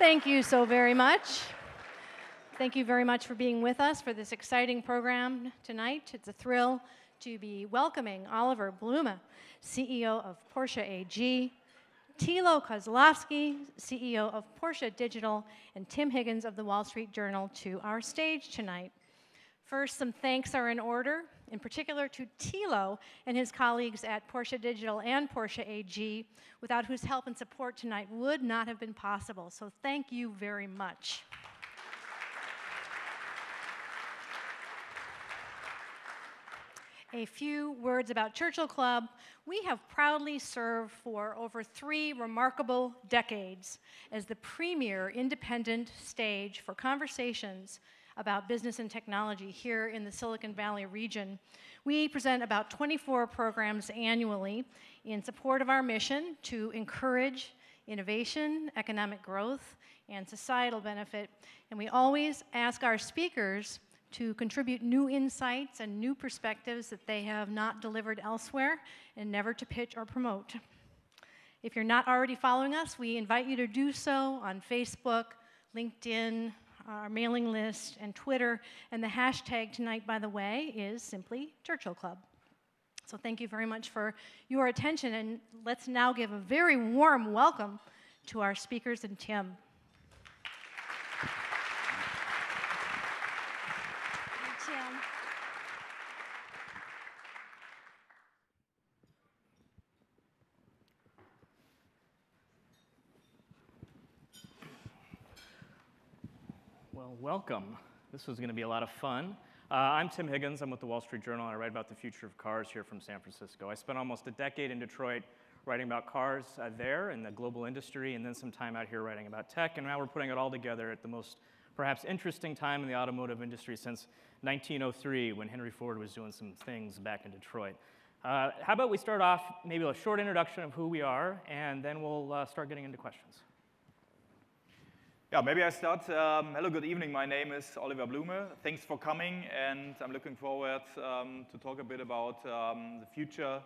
Thank you so very much. Thank you very much for being with us for this exciting program tonight. It's a thrill to be welcoming Oliver Blume, CEO of Porsche AG, Thilo Koslowski, CEO of Porsche Digital, and Tim Higgins of the Wall Street Journal to our stage tonight. First, some thanks are in order, in particular to Thilo and his colleagues at Porsche Digital and Porsche AG, without whose help and support tonight would not have been possible. So thank you very much. A few words about Churchill Club. We have proudly served for over three remarkable decades as the premier independent stage for conversations about business and technology here in the Silicon Valley region. We present about 24 programs annually in support of our mission to encourage innovation, economic growth, and societal benefit. And we always ask our speakers to contribute new insights and new perspectives that they have not delivered elsewhere, and never to pitch or promote. If you're not already following us, we invite you to do so on Facebook, LinkedIn, our mailing list, and Twitter. And the hashtag tonight, by the way, is simply Churchill Club. So thank you very much for your attention, and let's now give a very warm welcome to our speakers and Tim. Welcome. This was going to be a lot of fun. Uh, I'm Tim Higgins. I'm with the Wall Street Journal. I write about the future of cars here from San Francisco. I spent almost a decade in Detroit writing about cars uh, there and the global industry, and then some time out here writing about tech. And now we're putting it all together at the most perhaps interesting time in the automotive industry since 1903 when Henry Ford was doing some things back in Detroit. Uh, how about we start off maybe a short introduction of who we are, and then we'll uh, start getting into questions. Yeah, maybe I start. Um, hello, good evening. My name is Oliver Blume. Thanks for coming, and I'm looking forward um, to talk a bit about um, the future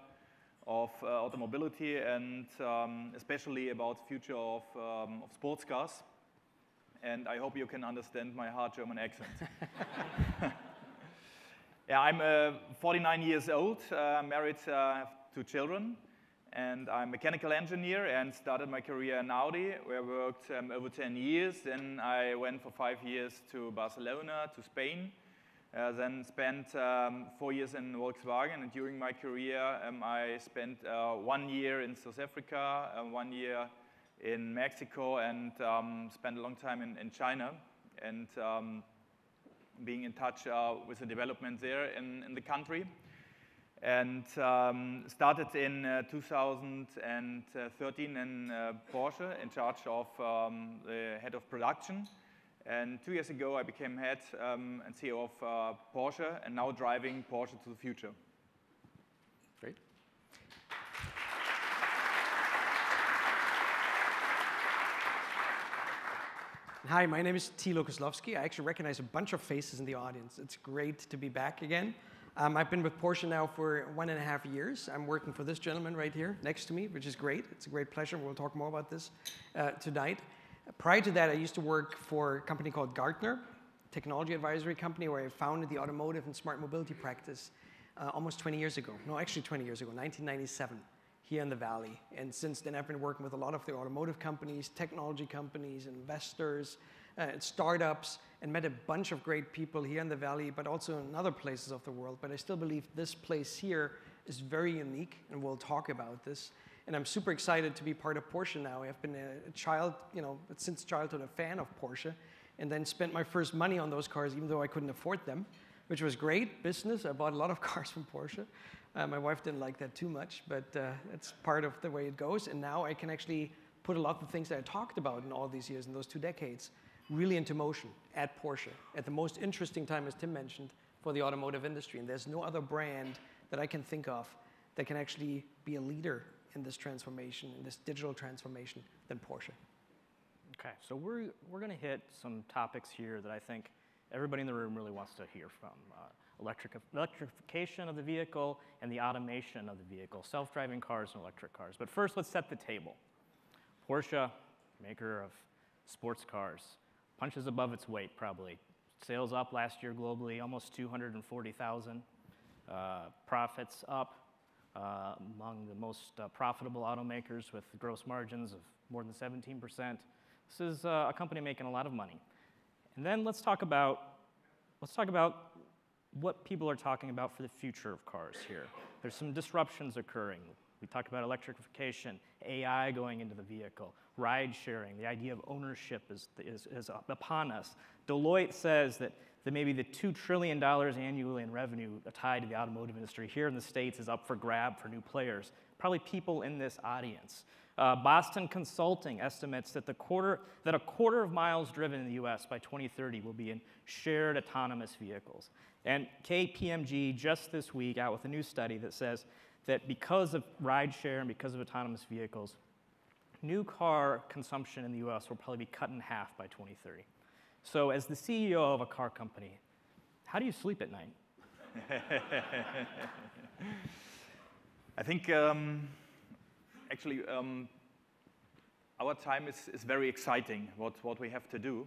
of uh, automobility and um, especially about the future of, um, of sports cars. And I hope you can understand my hard German accent. yeah, I'm uh, 49 years old, uh, married, uh, have two children and I'm a mechanical engineer and started my career in Audi, where I worked um, over 10 years. Then I went for five years to Barcelona, to Spain. Uh, then spent um, four years in Volkswagen, and during my career, um, I spent uh, one year in South Africa, uh, one year in Mexico, and um, spent a long time in, in China, and um, being in touch uh, with the development there in, in the country and um, started in uh, 2013 in uh, Porsche in charge of um, the head of production. And two years ago, I became head um, and CEO of uh, Porsche and now driving Porsche to the future. Great. Hi, my name is Thilo Koslowski. I actually recognize a bunch of faces in the audience. It's great to be back again. Um, I've been with Porsche now for one and a half years. I'm working for this gentleman right here next to me, which is great. It's a great pleasure. We'll talk more about this uh, tonight. Prior to that, I used to work for a company called Gartner, technology advisory company, where I founded the automotive and smart mobility practice uh, almost 20 years ago. No, actually 20 years ago, 1997, here in the Valley. And since then, I've been working with a lot of the automotive companies, technology companies, investors, uh, startups, and met a bunch of great people here in the Valley, but also in other places of the world. But I still believe this place here is very unique, and we'll talk about this. And I'm super excited to be part of Porsche now. I've been a child, you know, since childhood, a fan of Porsche, and then spent my first money on those cars, even though I couldn't afford them, which was great business. I bought a lot of cars from Porsche. Uh, my wife didn't like that too much, but uh, it's part of the way it goes. And now I can actually put a lot of the things that I talked about in all these years, in those two decades, really into motion at Porsche at the most interesting time, as Tim mentioned, for the automotive industry. And there's no other brand that I can think of that can actually be a leader in this transformation, in this digital transformation, than Porsche. Okay, so we're, we're going to hit some topics here that I think everybody in the room really wants to hear from. Uh, electric, electrification of the vehicle and the automation of the vehicle, self-driving cars and electric cars. But first, let's set the table. Porsche, maker of sports cars. Punches above its weight, probably. Sales up last year globally, almost 240,000. Uh, profits up, uh, among the most uh, profitable automakers with gross margins of more than 17%. This is uh, a company making a lot of money. And then let's talk about let's talk about what people are talking about for the future of cars here. There's some disruptions occurring. We talked about electrification, AI going into the vehicle, ride sharing, the idea of ownership is, is, is upon us. Deloitte says that, that maybe the $2 trillion annually in revenue tied to the automotive industry here in the States is up for grab for new players. Probably people in this audience. Uh, Boston Consulting estimates that, the quarter, that a quarter of miles driven in the US by 2030 will be in shared autonomous vehicles. And KPMG just this week out with a new study that says that because of rideshare and because of autonomous vehicles, new car consumption in the US will probably be cut in half by 2030. So, as the CEO of a car company, how do you sleep at night? I think um, actually um, our time is, is very exciting, what, what we have to do.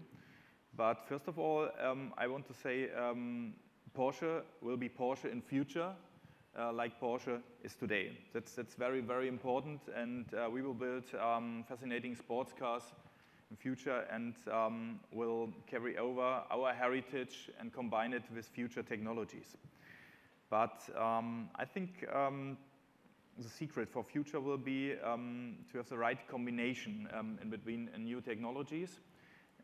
But first of all, um, I want to say um, Porsche will be Porsche in future, like Porsche is today. That's, that's very, very important, and uh, we will build um, fascinating sports cars in future and um, will carry over our heritage and combine it with future technologies. But um, I think um, the secret for future will be um, to have the right combination um, in between uh, new technologies.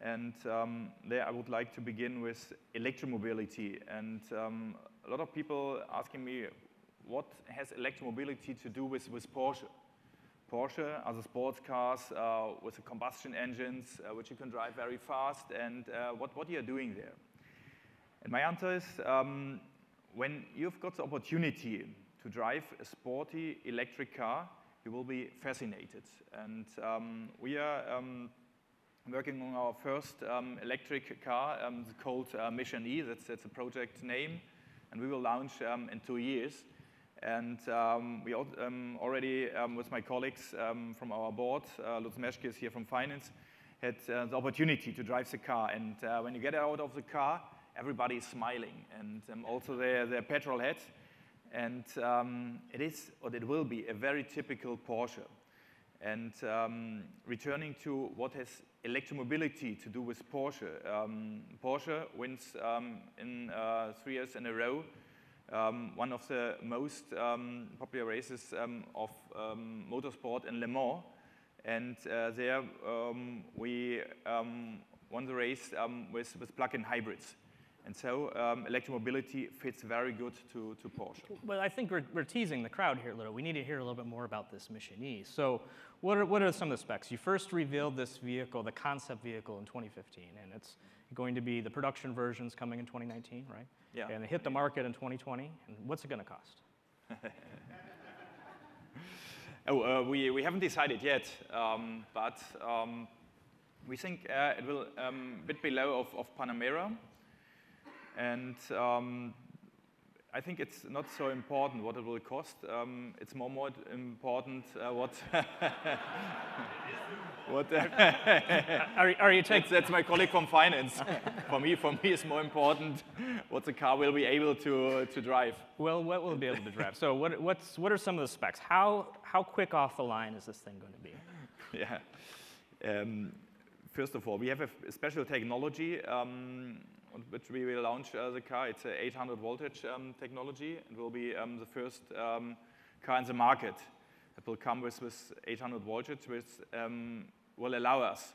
And um, there I would like to begin with electromobility. And um, a lot of people asking me, what has electromobility to do with, with Porsche? Porsche are the sports cars uh, with the combustion engines, uh, which you can drive very fast, and uh, what, what are you doing there? And my answer is, um, when you've got the opportunity to drive a sporty electric car, you will be fascinated. And um, we are um, working on our first um, electric car, um, called uh, Mission E. That's, that's a project name, and we will launch um, in two years. And um, we um, already, um, with my colleagues from our board, uh, Lutz Meschke is here from finance, had uh, the opportunity to drive the car. And uh, when you get out of the car, everybody is smiling, and also their, their petrol head. And it is, or it will be, a very typical Porsche. And um, returning to what has electromobility to do with Porsche. Um, Porsche wins um, in uh, three years in a row um, one of the most um, popular races um, of motorsport in Le Mans. And uh, there we won the race with, with plug-in hybrids. And so um, electromobility fits very good to, to Porsche. Well, I think we're, we're teasing the crowd here a little. We need to hear a little bit more about this Mission E. So what are, what are some of the specs? You first revealed this vehicle, the concept vehicle, in 2015, and it's going to be the production versions coming in 2019, right? Yeah. And they hit the market in 2020. And what's it going to cost? oh, uh, we, we haven't decided yet, um, but um, we think uh, it will um, a bit below of, of Panamera. And um, I think it's not so important what it will cost. Um, it's more more important uh, what. what are, are, you taking? That's, that's, my colleague from finance. for me, for me, it's more important what the car will be able to to drive. Well, what will be able to drive? So, what what's what are some of the specs? How how quick off the line is this thing going to be? Yeah. Um, first of all, we have a special technology. Um, which we will launch uh, the car. It's an 800 voltage um, technology. It will be um, the first um, car in the market that will come with, with 800 voltage, which um, will allow us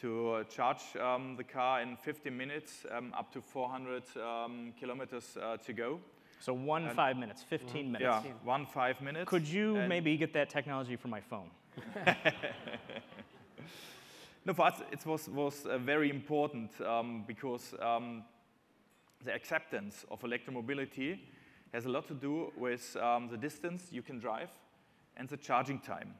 to uh, charge um, the car in 50 minutes um, up to 400 kilometers uh, to go. So one and five minutes, 15 minutes. Yeah, one five minutes. Could you maybe get that technology for my phone? No, for us it was, was uh, very important um, because um, the acceptance of electromobility has a lot to do with um, the distance you can drive and the charging time.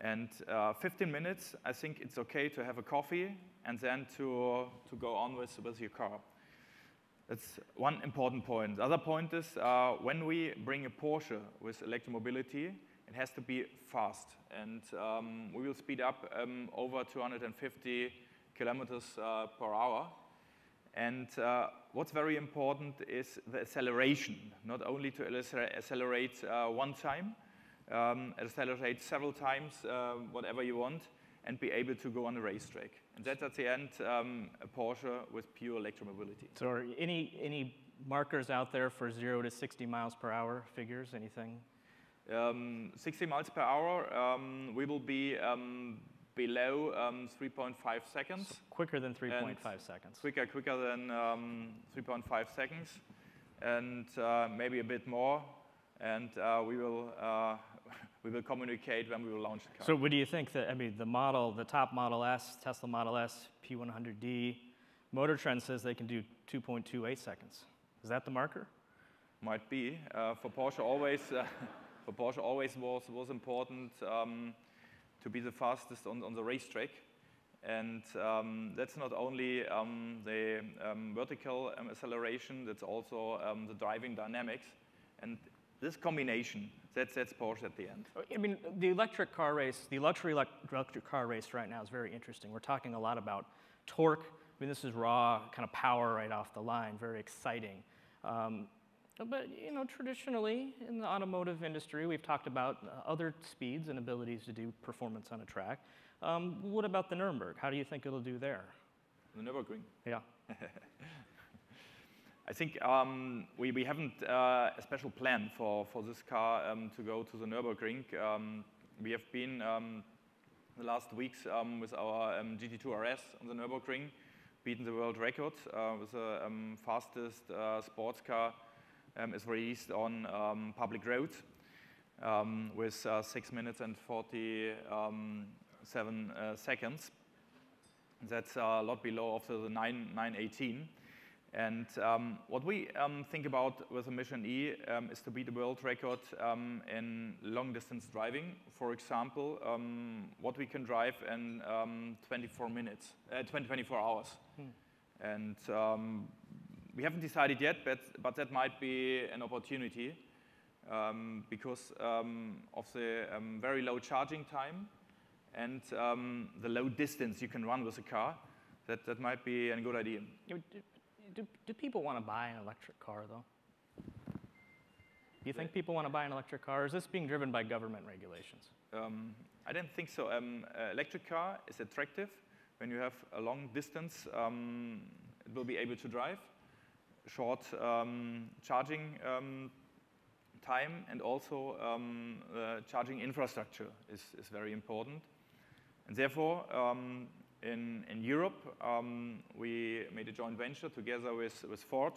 And uh, 15 minutes, I think it's okay to have a coffee and then to, to go on with, with your car. That's one important point. The other point is uh, when we bring a Porsche with electromobility, it has to be fast. And um, we will speed up um, over 250 kilometers uh, per hour. And uh, what's very important is the acceleration, not only to accelerate uh, one time, um, accelerate several times, uh, whatever you want, and be able to go on a racetrack. And that's at the end um, a Porsche with pure electromobility. So, any any markers out there for zero to 60 miles per hour figures? Anything? Um, 60 miles per hour, um, we will be um, below um, 3.5 seconds. Quicker than 3.5 seconds. Quicker, quicker than um, 3.5 seconds, and uh, maybe a bit more. And uh, we will uh, we will communicate when we will launch the car. So, what do you think that I mean? The model, the top Model S, Tesla Model S, P100D, Motor Trend says they can do 2.28 seconds. Is that the marker? Might be. Uh, for Porsche, always uh, for Porsche always was was important. Um, to be the fastest on, on the racetrack. And um, that's not only um, the um, vertical um, acceleration, that's also the driving dynamics. And this combination, that sets Porsche at the end. I mean, the electric car race, the luxury electric car race right now is very interesting. We're talking a lot about torque. I mean, this is raw kind of power right off the line, very exciting. Um, but you know, traditionally in the automotive industry, we've talked about other speeds and abilities to do performance on a track. Um, what about the Nuremberg? How do you think it'll do there? The Nürburgring. Yeah. I think um, we, we haven't uh, a special plan for, for this car um, to go to the Nürburgring. Um, we have been um, the last weeks um, with our um, GT2 RS on the Nürburgring, beaten the world record uh, with the fastest uh, sports car um, is released on um, public roads um, with uh, 6 minutes and 47 uh, seconds. That's a lot below after the 9, 918. And um, what we um, think about with the Mission E um, is to beat the world record in long distance driving. For example, what we can drive in 24 minutes, uh, 20, 24 hours. Hmm. And we haven't decided yet, but, but that might be an opportunity um, because um, of the um, very low charging time and um, the low distance you can run with a car. That, that might be a good idea. Do, do, do people want to buy an electric car, though? Do you think people want to buy an electric car, or is this being driven by government regulations? Um, I don't think so. Um, uh, electric car is attractive when you have a long distance. Um, it will be able to drive short um, charging um, time and also um, charging infrastructure is, is very important. And therefore, um, in, in Europe, um, we made a joint venture together with, with Ford,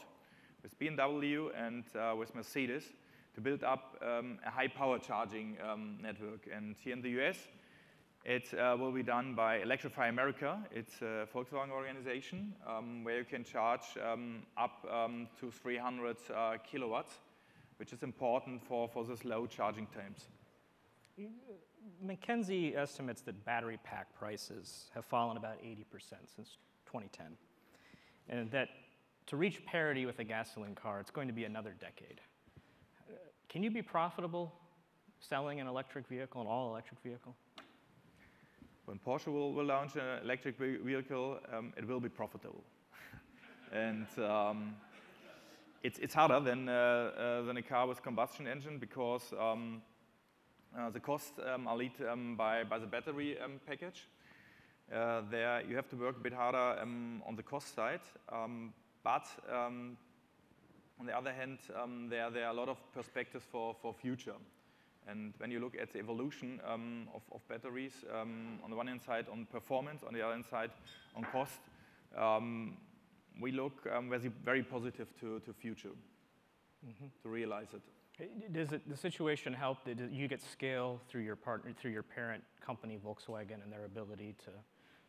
with BMW, and uh, with Mercedes to build up a high power charging network. And here in the US, it uh, will be done by Electrify America. It's a Volkswagen organization um, where you can charge um, up um, to 300 uh, kilowatts, which is important for, for this low charging times. McKinsey estimates that battery pack prices have fallen about 80% since 2010, and that to reach parity with a gasoline car, it's going to be another decade. Can you be profitable selling an electric vehicle, an all electric vehicle? When Porsche will, will launch an electric vehicle, um, it will be profitable. and um, it's, it's harder than, uh, uh, than a car with combustion engine because um, uh, the costs um, are lead um, by, by the battery um, package. Uh, there you have to work a bit harder on the cost side, but on the other hand, there, there are a lot of perspectives for, for future. And when you look at the evolution um, of, of, batteries, um, on the one hand side on performance, on the other hand side on cost, um, we look um, very, very positive to, to future, mm -hmm. to realize it. Does it, the situation help? that you get scale through your partner, through your parent company, Volkswagen, and their ability to,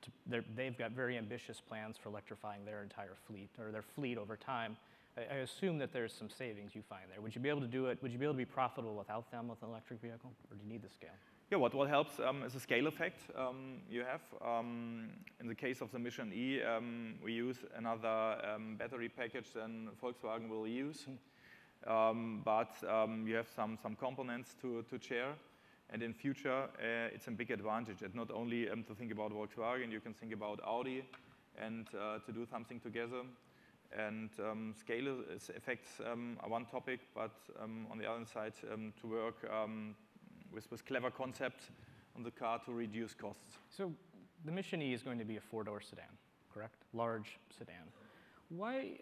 to they've got very ambitious plans for electrifying their entire fleet or their fleet over time. I, assume that there's some savings you find there. Would you be able to do it? Would you be able to be profitable without them with an electric vehicle, or do you need the scale? Yeah, what, what helps um, is the scale effect um, you have. Um, in the case of the Mission E, um, we use another um, battery package than Volkswagen will use. Um, but you have some, some components to, to share. And in future, uh, it's a big advantage. And not only um, to think about Volkswagen, you can think about Audi and uh, to do something together. And um, scale effects um, are one topic, but um, on the other side, um, to work um, with, with clever concepts on the car to reduce costs. So the Mission E is going to be a four-door sedan, correct? Large sedan. Why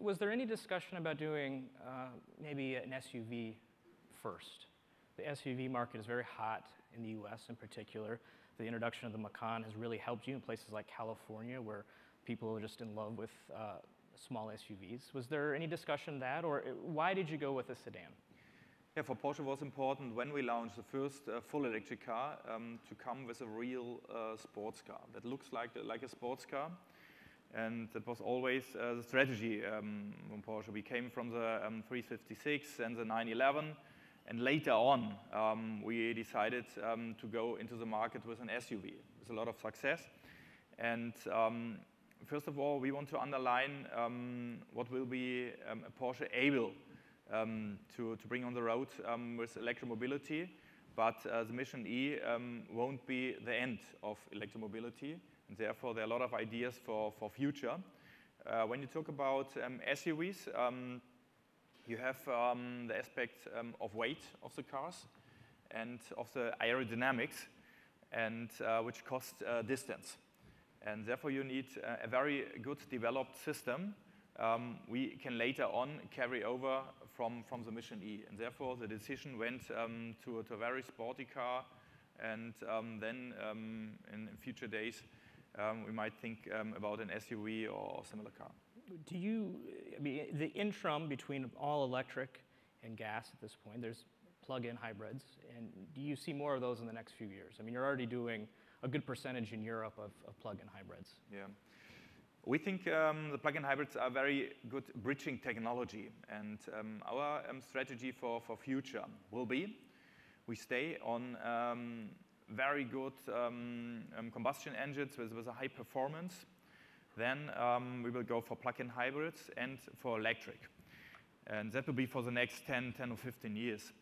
was there any discussion about doing uh, maybe an SUV first? The SUV market is very hot in the U.S. in particular. The introduction of the Macan has really helped you in places like California, where people are just in love with uh, small SUVs. Was there any discussion that, or uh, why did you go with a sedan? Yeah, for Porsche was important when we launched the first uh, full electric car um, to come with a real uh, sports car that looks like, like a sports car. And that was always uh, the strategy um, from Porsche. We came from the um, 356 and the 911. And later on, um, we decided um, to go into the market with an SUV with a lot of success. And um, first of all, we want to underline um, what will be um, Porsche able um, to, to bring on the road um, with electromobility. But uh, the Mission E um, won't be the end of electromobility, and therefore there are a lot of ideas for, for future. Uh, when you talk about SUVs, you have the aspect of weight of the cars and of the aerodynamics, and uh, which costs uh, distance. And therefore, you need a very good developed system um, we can later on carry over from, from the Mission E. And therefore, the decision went um, to, to, a very sporty car. And um, then um, in, in, future days, um, we might think um, about an SUV or similar car. Do you, I mean, the interim between all electric and gas at this point, there's plug-in hybrids. And do you see more of those in the next few years? I mean, you're already doing a good percentage in Europe of, of plug-in hybrids. Yeah. We think um, the plug-in hybrids are very good bridging technology. And um, our um, strategy for, for future will be we stay on um, very good um, um, combustion engines with, with a high performance. Then we will go for plug-in hybrids and for electric. And that will be for the next 10, 10 or 15 years.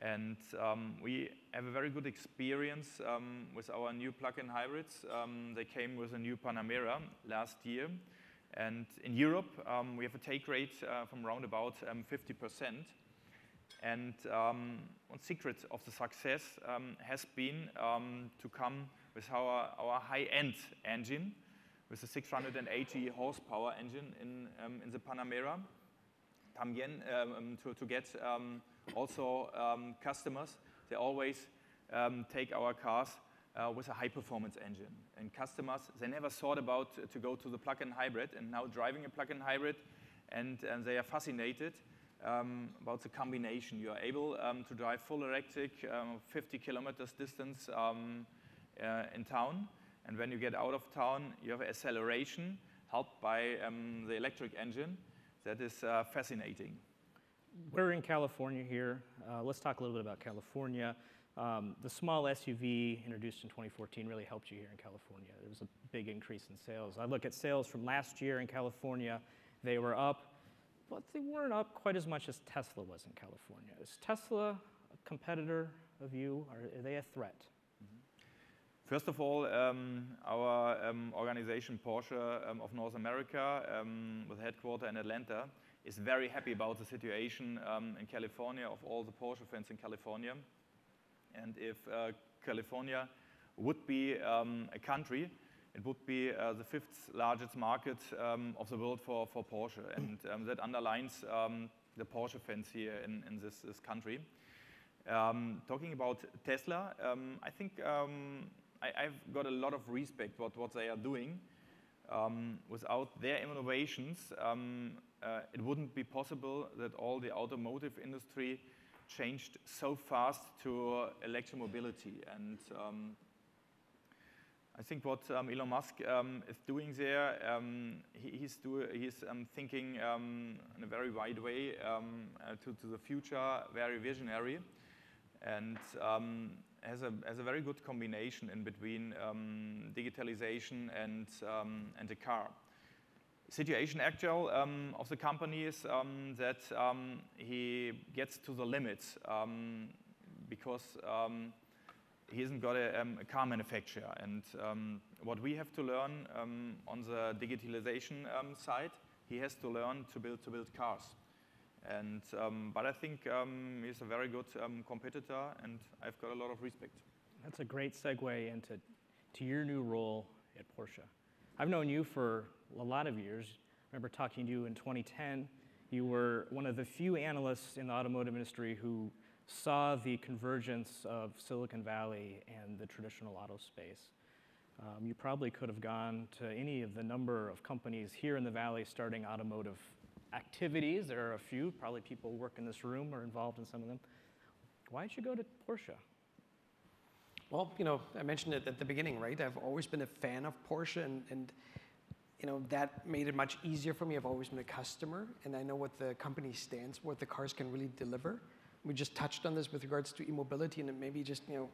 And um, we have a very good experience um, with our new plug-in hybrids. Um, they came with a new Panamera last year. And in Europe, um, we have a take rate uh, from around about 50%. Um, and um, one secret of the success has been to come with our, our high-end engine, with a 680 horsepower engine in, in the Panamera. Tamien, to, to get also um, customers, they always um, take our cars uh, with a high performance engine. And customers, they never thought about to go to the plug-in hybrid and now driving a plug-in hybrid and, and they are fascinated um, about the combination. You are able um, to drive full electric, um, 50 kilometers distance um, uh, in town. And when you get out of town, you have acceleration helped by the electric engine. That is uh, fascinating we're in California here. Uh, let's talk a little bit about California. Um, the small SUV introduced in 2014 really helped you here in California. There was a big increase in sales. I look at sales from last year in California, they were up, but they weren't up quite as much as Tesla was in California. Is Tesla a competitor of you, or are they a threat? Mm-hmm. First of all, um, our um, organization, Porsche um, of North America, um, with headquarters in Atlanta, is very happy about the situation um, in California of all the Porsche fans in California. And if uh, California would be um, a country, it would be uh, the fifth largest market um, of the world for, for Porsche. And um, that underlines um, the Porsche fans here in, in this, this country. Um, talking about Tesla, I think I, have got a lot of respect what, what they are doing. Without their innovations, uh, it wouldn't be possible that all the automotive industry changed so fast to uh, electromobility. And um, I think what um, Elon Musk um, is doing there, um, he, he's, do, he's um, thinking um, in a very wide way uh, to, to, the future, very visionary, and has, a, has a very good combination in between digitalization and, and the car situation actual um, of the company is um, that um, he gets to the limits um, because um, he hasn't got a, um, a car manufacturer. And um, what we have to learn um, on the digitalization um, side, he has to learn to build to build cars. And um, but I think um, he's a very good competitor, and I've got a lot of respect. That's a great segue into to your new role at Porsche. I've known you for a lot of years. I remember talking to you in 2010. You were one of the few analysts in the automotive industry who saw the convergence of Silicon Valley and the traditional auto space. Um, you probably could have gone to any of the number of companies here in the Valley starting automotive activities. There are a few, probably people work in this room are involved in some of them. Why did you go to Porsche? Well, you know, I mentioned it at the beginning, right? I've always been a fan of Porsche, and, and you know that made it much easier for me. I've always been a customer, and I know what the company stands, what the cars can really deliver. We just touched on this with regards to e-mobility, and maybe just you know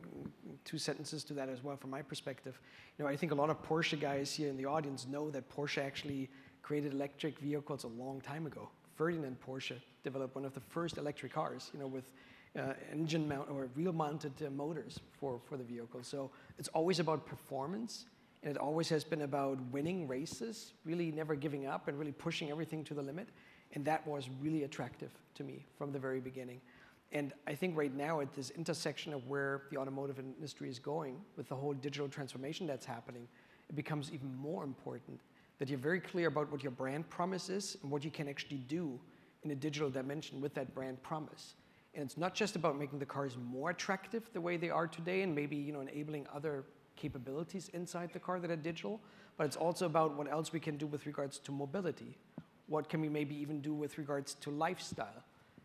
two sentences to that as well from my perspective. You know, I think a lot of Porsche guys here in the audience know that Porsche actually created electric vehicles a long time ago. Ferdinand Porsche developed one of the first electric cars, you know, with uh, engine mount or wheel-mounted uh, motors for, for the vehicle. So it's always about performance, and it always has been about winning races, really never giving up and really pushing everything to the limit. And that was really attractive to me from the very beginning. And I think right now at this intersection of where the automotive industry is going with the whole digital transformation that's happening, it becomes even more important that you're very clear about what your brand promise is and what you can actually do in a digital dimension with that brand promise. And it's not just about making the cars more attractive the way they are today and maybe you know enabling other capabilities inside the car that are digital, but it's also about what else we can do with regards to mobility. What can we maybe even do with regards to lifestyle?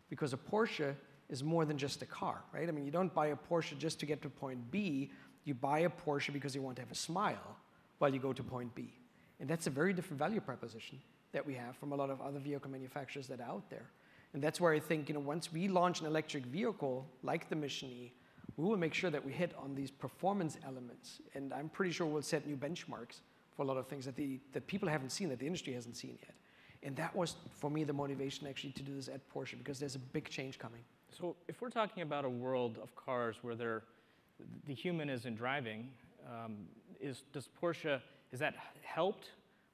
Because a Porsche is more than just a car, right? I mean, you don't buy a Porsche just to get to point B. You buy a Porsche because you want to have a smile while you go to point B. And that's a very different value proposition that we have from a lot of other vehicle manufacturers that are out there. And that's where I think, you know, once we launch an electric vehicle like the Mission E, we will make sure that we hit on these performance elements. And I'm pretty sure we'll set new benchmarks for a lot of things that, the, that people haven't seen, that the industry hasn't seen yet. And that was, for me, the motivation actually to do this at Porsche because there's a big change coming. So if we're talking about a world of cars where the human isn't driving, um, is, does Porsche, is that helped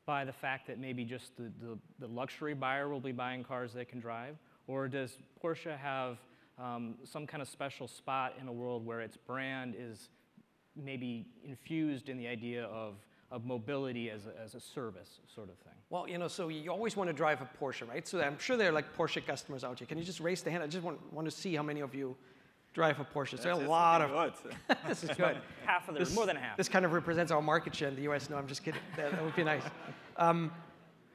by the fact that maybe just the, the, the, luxury buyer will be buying cars they can drive? Or does Porsche have um, some kind of special spot in a world where its brand is maybe infused in the idea of, of mobility as a, as a service sort of thing? Well, you know, so you always want to drive a Porsche, right? So I'm sure there are like Porsche customers out here. Can you just raise the hand? I just want, want to see how many of you drive a Porsche. So a lot of. this is good. half of them, more than half. This kind of represents our market share in the US. No, I'm just kidding. That, that would be nice. Um,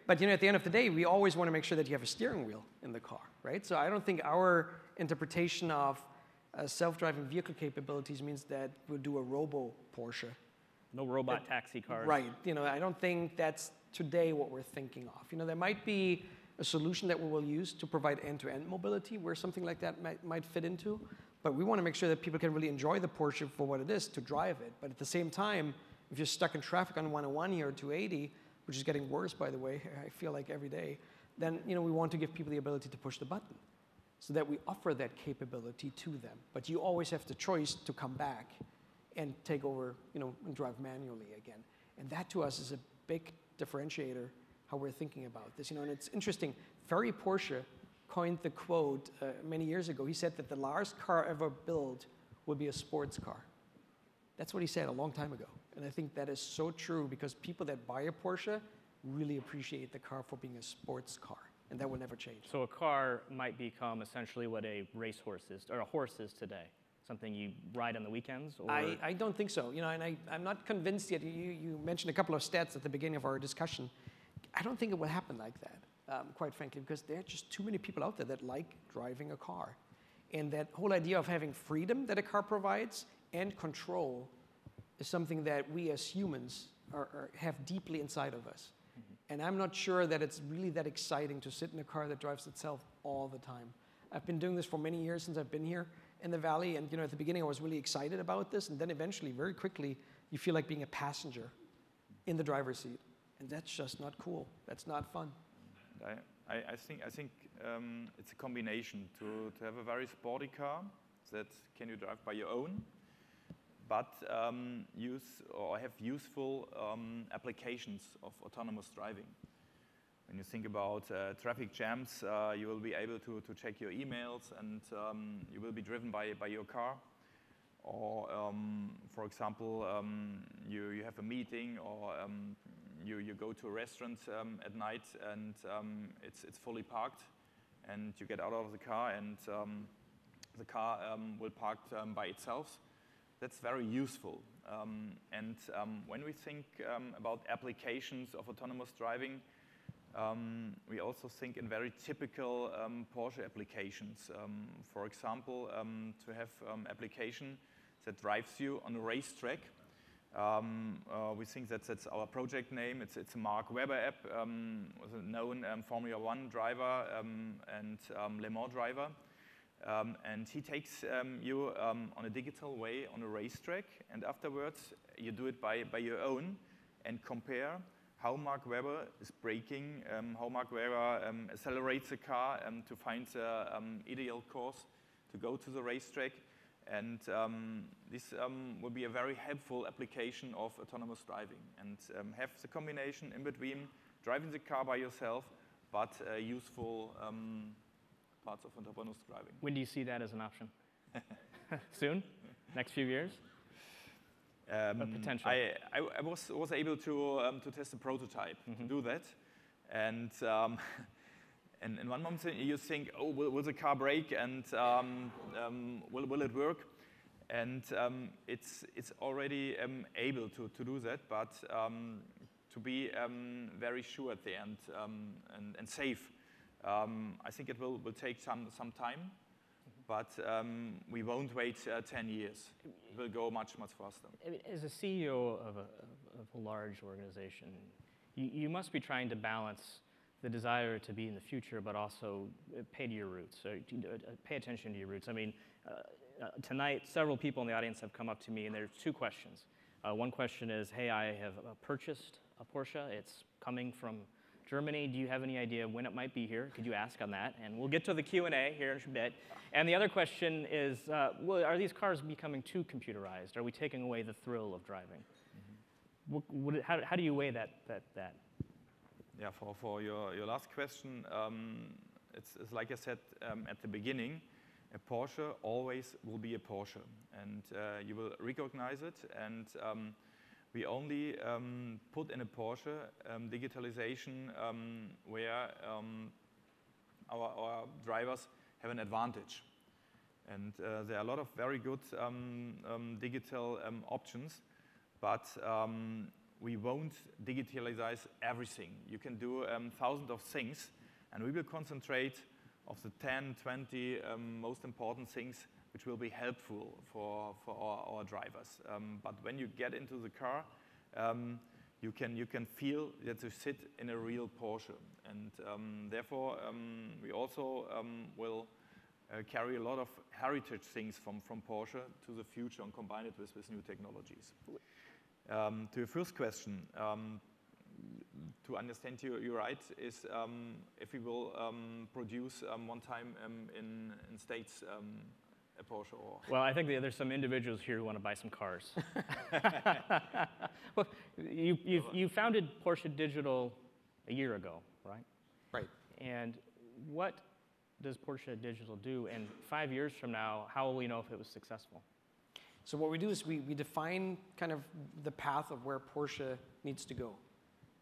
but you know, at the end of the day, we always want to make sure that you have a steering wheel in the car, right? So I don't think our interpretation of uh, self-driving vehicle capabilities means that we'll do a robo Porsche. No robot taxi cars. Right. You know, I don't think that's today what we're thinking of. You know, there might be a solution that we will use to provide end-to-end mobility where something like that might, might fit into. But we want to make sure that people can really enjoy the Porsche for what it is to drive it. But at the same time, if you're stuck in traffic on 101 here or 280, which is getting worse, by the way, I feel like every day, then you know, we want to give people the ability to push the button so that we offer that capability to them. But you always have the choice to come back and take over, you know, and drive manually again. And that to us is a big differentiator how we're thinking about this. You know, and it's interesting, very Porsche coined the quote uh, many years ago. He said that the last car ever built would be a sports car. That's what he said a long time ago. And I think that is so true because people that buy a Porsche really appreciate the car for being a sports car. And that will never change. So a car might become essentially what a racehorse is, or a horse is today something you ride on the weekends? Or? I, I don't think so. You know, and I, I'm not convinced yet. You, you mentioned a couple of stats at the beginning of our discussion. I don't think it will happen like that, um, quite frankly, because there are just too many people out there that like driving a car. And that whole idea of having freedom that a car provides and control is something that we as humans are, are, have deeply inside of us. Mm-hmm. And I'm not sure that it's really that exciting to sit in a car that drives itself all the time. I've been doing this for many years since I've been here in the valley. And you know, at the beginning, I was really excited about this, and then eventually, very quickly, you feel like being a passenger in the driver's seat, and that's just not cool. That's not fun. I, I think I think um, it's a combination to, to have a very sporty car that can you drive by your own, but um, use or have useful um, applications of autonomous driving. When you think about uh, traffic jams, uh, you will be able to, to check your emails and um, you will be driven by, by your car. Or, um, for example, um, you, you have a meeting or um, you, you go to a restaurant um, at night and um, it's, it's fully parked and you get out of the car and um, the car um, will park um, by itself. That's very useful. And when we think about applications of autonomous driving, we also think in very typical Porsche applications. For example, to have application that drives you on a racetrack. Um, uh, we think that that's our project name. It's, it's a Mark Webber app, um, a known um, Formula One driver um, and um, Le Mans driver. Um, and he takes you on a digital way on a racetrack, and afterwards you do it by, by your own and compare how Mark Webber is braking, how Mark Webber accelerates the car to find the ideal course to go to the racetrack. And um, this um, will be a very helpful application of autonomous driving and um, have the combination in between driving the car by yourself, but uh, useful um, parts of autonomous driving. When do you see that as an option? Soon? Next few years? Um, potential. I, I, I was, was able to, um, to test a prototype to do that. And, um, and in one moment you think, oh, will, will the car brake and um, um, will, will it work? And um, it's, it's already um, able to, to do that, but um, to be um, very sure at the end um, and, and safe. Um, I think it will, will take some, some time, but um, we won't wait uh, 10 years. It will go much, much faster. As a CEO of a, of a large organization, you, you must be trying to balance the desire to be in the future, but also uh, pay to your roots, so uh, pay attention to your roots. I mean, uh, uh, tonight, several people in the audience have come up to me, and there's two questions. Uh, one question is, hey, I have uh, purchased a Porsche. It's coming from Germany. Do you have any idea when it might be here? Could you ask on that? And we'll get to the Q&A here in a bit. And the other question is, uh, well, are these cars becoming too computerized? Are we taking away the thrill of driving? What, what, how, how do you weigh that, that, that? Yeah, for, for your, your last question, um, it's, it's like I said um, at the beginning, a Porsche always will be a Porsche, and uh, you will recognize it. And um, we only um, put in a Porsche um, digitalization um, where our, our drivers have an advantage. And uh, there are a lot of very good digital options, but we won't digitalize everything. You can do um, thousands of things, and we will concentrate of the 10, 20 um, most important things which will be helpful for, for our, our drivers. Um, but when you get into the car, um, you, can, you can feel that you sit in a real Porsche. And um, therefore, um, we also will uh, carry a lot of heritage things from, from Porsche to the future and combine it with, with new technologies. Um, to your first question, um, to understand you, you're right, is um, if we will um, produce um, one time um, in, in States um, a Porsche or Well, I think that there's some individuals here who want to buy some cars. well, you, you, you founded Porsche Digital a year ago, right? Right. And what does Porsche Digital do? And five years from now, how will we know if it was successful? So what we do is we, we define kind of the path of where Porsche needs to go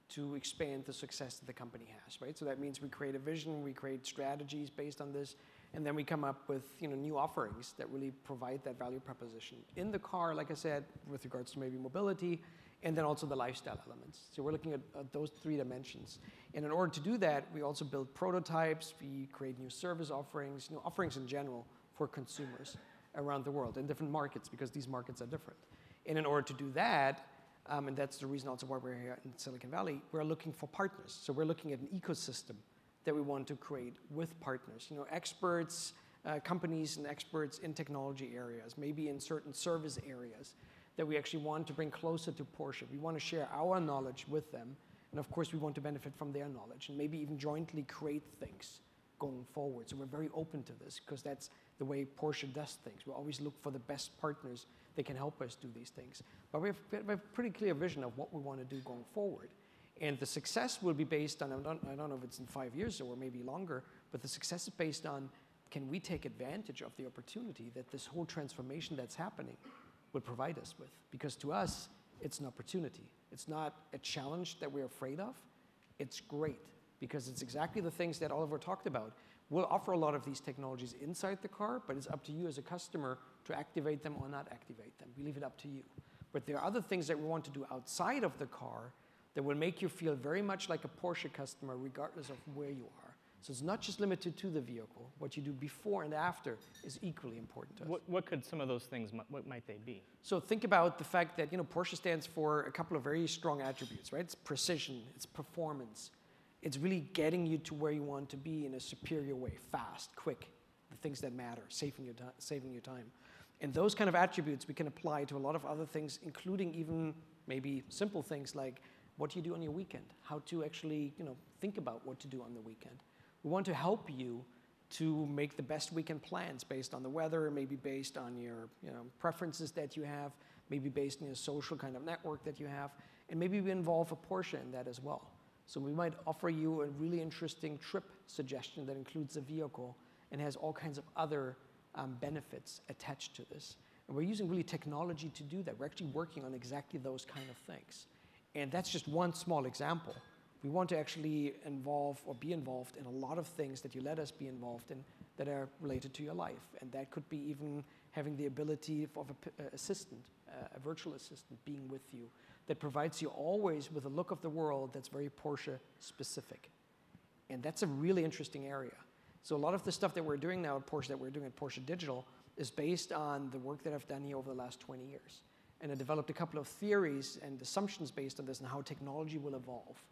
to expand the success that the company has, right? So that means we create a vision, we create strategies based on this, and then we come up with you know new offerings that really provide that value proposition in the car, like I said, with regards to maybe mobility, and then also the lifestyle elements. So we're looking at, at those three dimensions. And in order to do that, we also build prototypes, we create new service offerings, new offerings in general for consumers around the world in different markets because these markets are different. And in order to do that, um, and that's the reason also why we're here in Silicon Valley, we're looking for partners. So we're looking at an ecosystem that we want to create with partners. You know, experts, uh, companies and experts in technology areas, maybe in certain service areas that we actually want to bring closer to Porsche. We want to share our knowledge with them. And of course, we want to benefit from their knowledge and maybe even jointly create things going forward. So we're very open to this because that's the way Porsche does things. We always look for the best partners that can help us do these things. But we have, we have a pretty clear vision of what we want to do going forward. And the success will be based on, I don't, I don't know if it's in five years or maybe longer, but the success is based on can we take advantage of the opportunity that this whole transformation that's happening will provide us with? Because to us, it's an opportunity. It's not a challenge that we're afraid of. It's great because it's exactly the things that Oliver talked about. We'll offer a lot of these technologies inside the car, but it's up to you as a customer to activate them or not activate them. We leave it up to you. But there are other things that we want to do outside of the car that will make you feel very much like a Porsche customer, regardless of where you are. So it's not just limited to the vehicle. What you do before and after is equally important to us. What, what could some of those things, what might they be? So think about the fact that you know Porsche stands for a couple of very strong attributes, right? It's precision, it's performance, it's really getting you to where you want to be in a superior way, fast, quick, the things that matter, saving your, saving your time. And those kind of attributes we can apply to a lot of other things, including even maybe simple things like what do you do on your weekend, how to actually you know, think about what to do on the weekend. We want to help you to make the best weekend plans based on the weather, maybe based on your you know, preferences that you have, maybe based on your social kind of network that you have, and maybe we involve a Porsche in that as well. So we might offer you a really interesting trip suggestion that includes a vehicle and has all kinds of other um, benefits attached to this. And we're using really technology to do that. We're actually working on exactly those kind of things. And that's just one small example. We want to actually involve or be involved in a lot of things that you let us be involved in that are related to your life. And that could be even having the ability of an assistant, uh, a virtual assistant, being with you that provides you always with a look of the world that's very Porsche specific. And that's a really interesting area. So a lot of the stuff that we're doing now at Porsche, that we're doing at Porsche Digital, is based on the work that I've done here over the last 20 years. And I developed a couple of theories and assumptions based on this and how technology will evolve.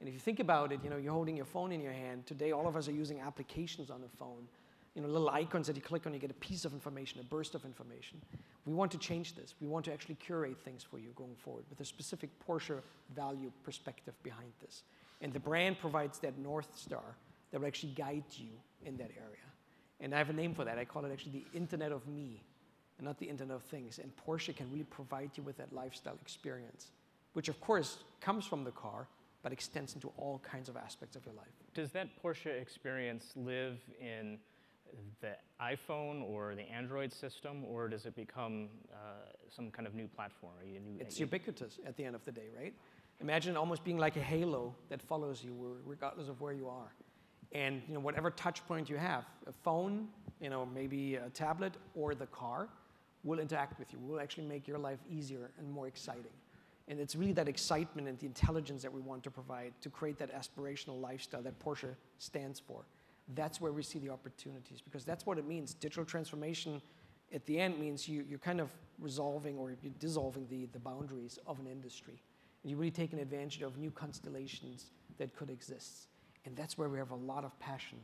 And if you think about it, you know, you're holding your phone in your hand. Today, all of us are using applications on the phone. You know, little icons that you click on, you get a piece of information, a burst of information. We want to change this. We want to actually curate things for you going forward with a specific Porsche value perspective behind this. And the brand provides that North Star that will actually guide you in that area. And I have a name for that. I call it actually the Internet of Me, and not the Internet of Things. And Porsche can really provide you with that lifestyle experience, which of course comes from the car, but extends into all kinds of aspects of your life. Does that Porsche experience live in the iPhone or the Android system, or does it become uh, some kind of new platform? New, It's ubiquitous at the end of the day, right? Imagine it almost being like a halo that follows you regardless of where you are. And you know, whatever touch point you have, a phone, you know, maybe a tablet or the car, will interact with you, will actually make your life easier and more exciting. And it's really that excitement and the intelligence that we want to provide to create that aspirational lifestyle that Porsche stands for. That's where we see the opportunities because that's what it means. Digital transformation at the end means you, you're kind of resolving or you're dissolving the, the boundaries of an industry. And you're really taking advantage of new constellations that could exist. And that's where we have a lot of passion.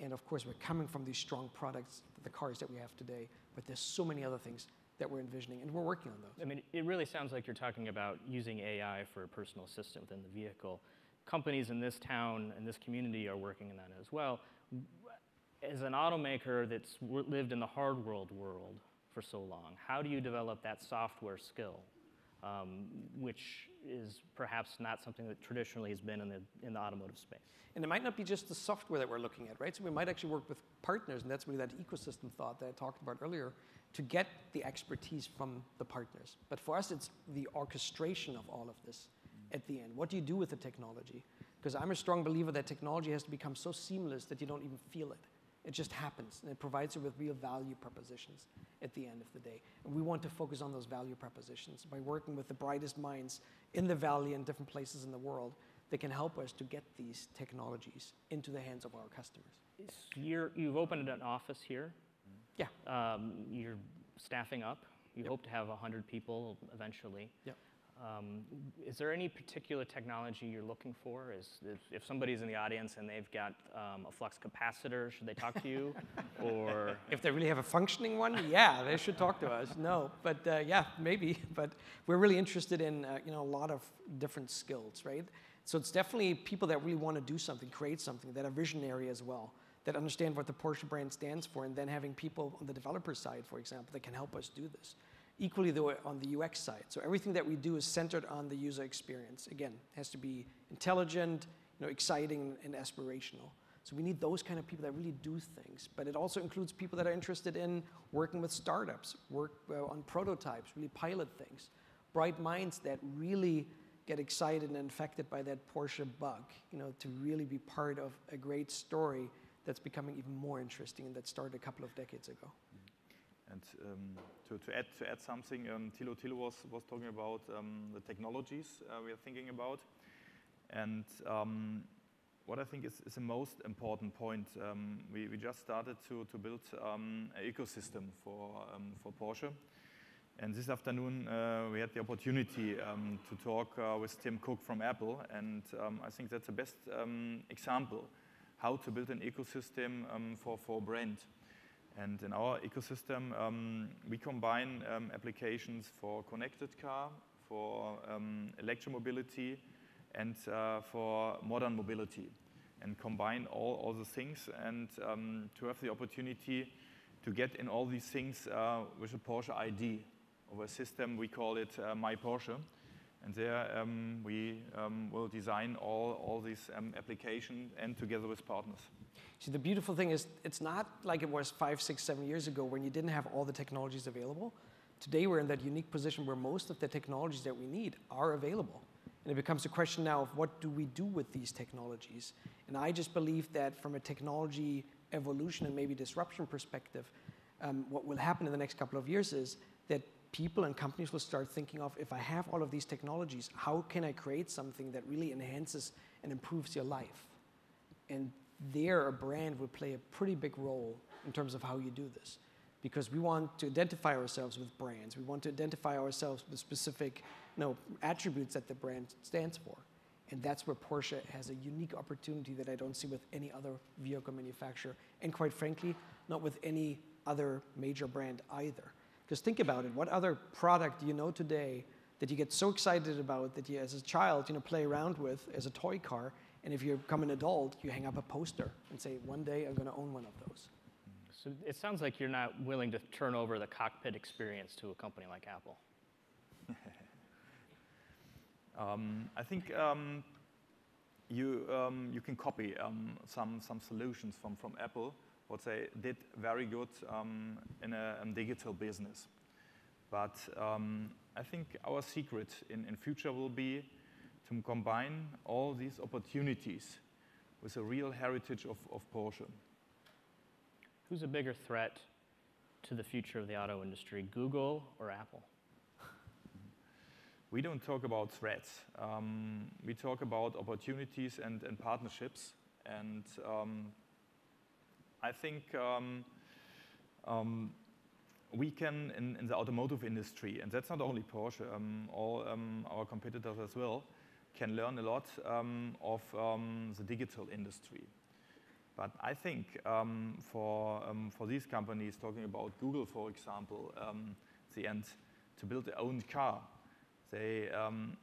And of course, we're coming from these strong products, the cars that we have today, but there's so many other things that we're envisioning, and we're working on those. I mean, it really sounds like you're talking about using AI for a personal assistant within the vehicle. Companies in this town and this community are working on that as well. As an automaker that's lived in the hardware world for so long, how do you develop that software skill, um, which is perhaps not something that traditionally has been in the, in the automotive space? And it might not be just the software that we're looking at, right? So we might actually work with partners, and that's really that ecosystem thought that I talked about earlier, to get the expertise from the partners. But for us, it's the orchestration of all of this at the end. What do you do with the technology? Because I'm a strong believer that technology has to become so seamless that you don't even feel it. It just happens, and it provides you with real value propositions at the end of the day. And we want to focus on those value propositions by working with the brightest minds in the valley and different places in the world that can help us to get these technologies into the hands of our customers. you have opened an office here yeah. Um, you're staffing up. You yep. hope to have 100 people eventually. Yep. Um, is there any particular technology you're looking for? Is if, if somebody's in the audience and they've got um, a flux capacitor, should they talk to you? or if they really have a functioning one, yeah, they should talk to us. No, but uh, yeah, maybe. But we're really interested in uh, you know a lot of different skills, right? So it's definitely people that really want to do something, create something, that are visionary as well that understand what the Porsche brand stands for, and then having people on the developer side, for example, that can help us do this. Equally, though, on the UX side. So everything that we do is centered on the user experience. Again, it has to be intelligent, you know, exciting, and aspirational. So we need those kind of people that really do things. But it also includes people that are interested in working with startups, work uh, on prototypes, really pilot things. Bright minds that really get excited and infected by that Porsche bug, you know, to really be part of a great story that's becoming even more interesting and that started a couple of decades ago. And um, to, to, add, to add something, um, Thilo, Thilo was, was talking about um, the technologies uh, we are thinking about. And um, what I think is, is, the most important point, um, we, we just started to, to build um, an ecosystem for, for Porsche. And this afternoon, uh, we had the opportunity to talk uh, with Tim Cook from Apple, and I think that's the best example how to build an ecosystem for, for a brand. And in our ecosystem, um, we combine um, applications for connected car, for um, electromobility, and uh, for modern mobility, and combine all, all the things and to have the opportunity to get in all these things uh, with a Porsche ID of a system, we call it uh, My Porsche. And there um, we um, will design all, all these um, applications and together with partners. See, the beautiful thing is it's not like it was five, six, seven years ago when you didn't have all the technologies available. Today we're in that unique position where most of the technologies that we need are available. And it becomes a question now of what do we do with these technologies? And I just believe that from a technology evolution and maybe disruption perspective, um, what will happen in the next couple of years is that people and companies will start thinking of if I have all of these technologies, how can I create something that really enhances and improves your life? And there, a brand would play a pretty big role in terms of how you do this. Because we want to identify ourselves with brands. We want to identify ourselves with specific you know, attributes that the brand stands for. And that's where Porsche has a unique opportunity that I don't see with any other vehicle manufacturer. And quite frankly, not with any other major brand either. Because think about it, what other product do you know today that you get so excited about that you, as a child, you know, play around with as a toy car, and if you become an adult, you hang up a poster and say, one day I'm going to own one of those. So it sounds like you're not willing to turn over the cockpit experience to a company like Apple. um, I think um, you, um, you can copy um, some, some solutions from, from Apple what they did very good um, in a digital business. But um, I think our secret in, in future will be to combine all these opportunities with a real heritage of, of Porsche. Who's a bigger threat to the future of the auto industry, Google or Apple? We don't talk about threats. Um, we talk about opportunities and, and partnerships. And um, I think um, um, we can, in, in, the automotive industry, and that's not only Porsche, um, all um, our competitors as well, can learn a lot um, of um, the digital industry. But I think for, for these companies, talking about Google, for example, the end, to build their own car, they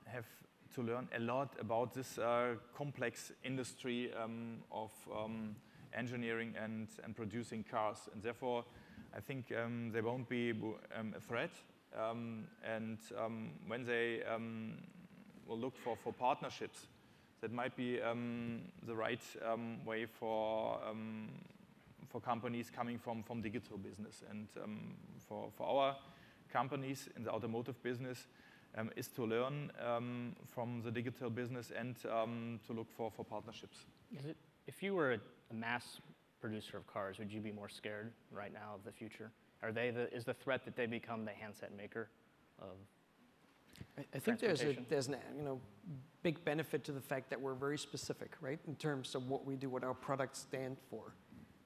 have to learn a lot about this uh, complex industry of engineering and, and producing cars. And therefore, I think um, they won't be um, a threat. Um, and um, when they um, will look for, for partnerships, that might be um, the right way for, for companies coming from, from digital business. And for, for our companies in the automotive business, um, is to learn um, from the digital business and um, to look for, for partnerships. It, if you were a mass producer of cars, would you be more scared right now of the future? Are they the, is the threat that they become the handset maker of I, think there's a there's an you know big benefit to the fact that we're very specific, right, in terms of what we do, what our products stand for.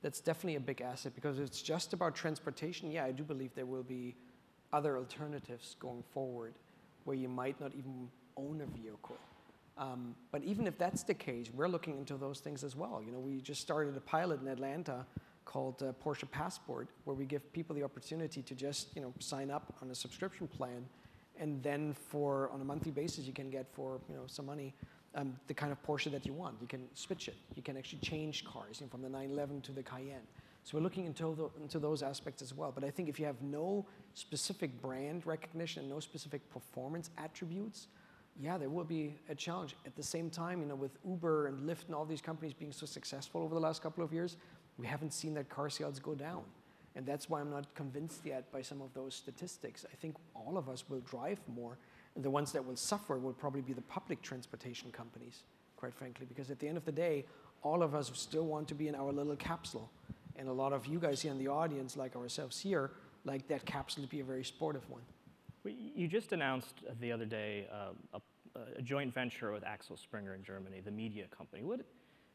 That's definitely a big asset because it's just about transportation. Yeah, I do believe there will be other alternatives going forward where you might not even own a vehicle. Um, but even if that's the case, we're looking into those things as well. You know, we just started a pilot in Atlanta called uh, Porsche Passport, where we give people the opportunity to just you know sign up on a subscription plan, and then for on a monthly basis you can get for you know some money um, the kind of Porsche that you want. You can switch it. You can actually change cars you know, from the 911 to the Cayenne. So we're looking into, the, into those aspects as well. But I think if you have no specific brand recognition, and no specific performance attributes, yeah, there will be a challenge. At the same time, you know, with Uber and Lyft and all these companies being so successful over the last couple of years, we haven't seen that car sales go down. And that's why I'm not convinced yet by some of those statistics. I think all of us will drive more, and the ones that will suffer will probably be the public transportation companies, quite frankly, because at the end of the day, all of us still want to be in our little capsule. And a lot of you guys here in the audience, like ourselves here, like that capsule to be a very sportive one. You just announced the other day uh, a, a, joint venture with Axel Springer in Germany, the media company. What,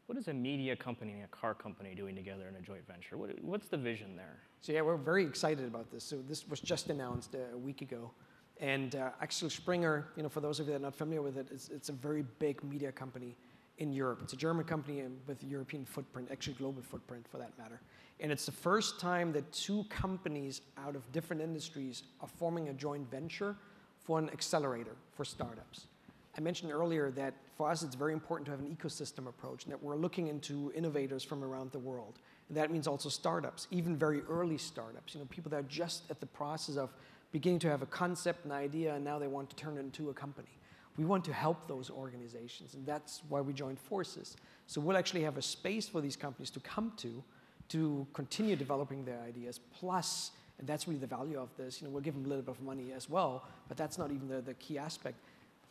what is a media company and a car company doing together in a joint venture? What, what's the vision there? So yeah, we're very excited about this. So this was just announced uh, a week ago. And uh, Axel Springer, you know, for those of you that are not familiar with it, it's, it's a very big media company in Europe. It's a German company with European footprint, actually global footprint for that matter. And it's the first time that two companies out of different industries are forming a joint venture for an accelerator for startups. I mentioned earlier that for us it's very important to have an ecosystem approach and that we're looking into innovators from around the world. And that means also startups, even very early startups, you know, people that are just at the process of beginning to have a concept, an idea, and now they want to turn it into a company. We want to help those organizations, and that's why we joined forces. So we'll actually have a space for these companies to come to to continue developing their ideas. Plus, and that's really the value of this, you know, we'll give them a little bit of money as well, but that's not even the, the key aspect.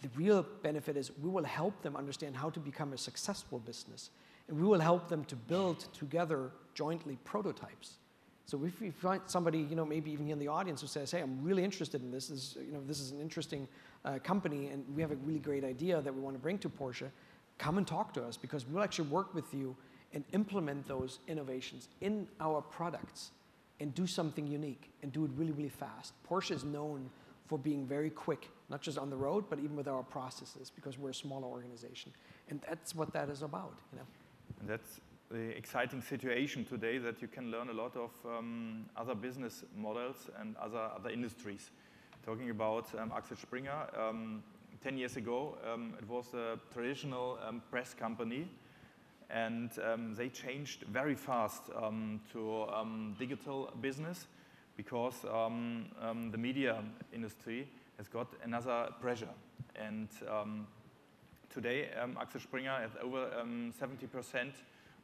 The real benefit is we will help them understand how to become a successful business. And we will help them to build together jointly prototypes. So if you find somebody, you know, maybe even here in the audience who says, hey, I'm really interested in this, this is, you know, this is an interesting uh, company and we have a really great idea that we want to bring to Porsche, come and talk to us because we'll actually work with you and implement those innovations in our products and do something unique and do it really, really fast. Porsche is known for being very quick, not just on the road, but even with our processes because we're a smaller organization. And that's what that is about, you know. And that's the exciting situation today that you can learn a lot of um, other business models and other, other industries. Talking about um, Axel Springer, um, 10 years ago, um, it was a traditional um, press company and um, they changed very fast to digital business because the media industry has got another pressure. And today, Axel Springer has over 70%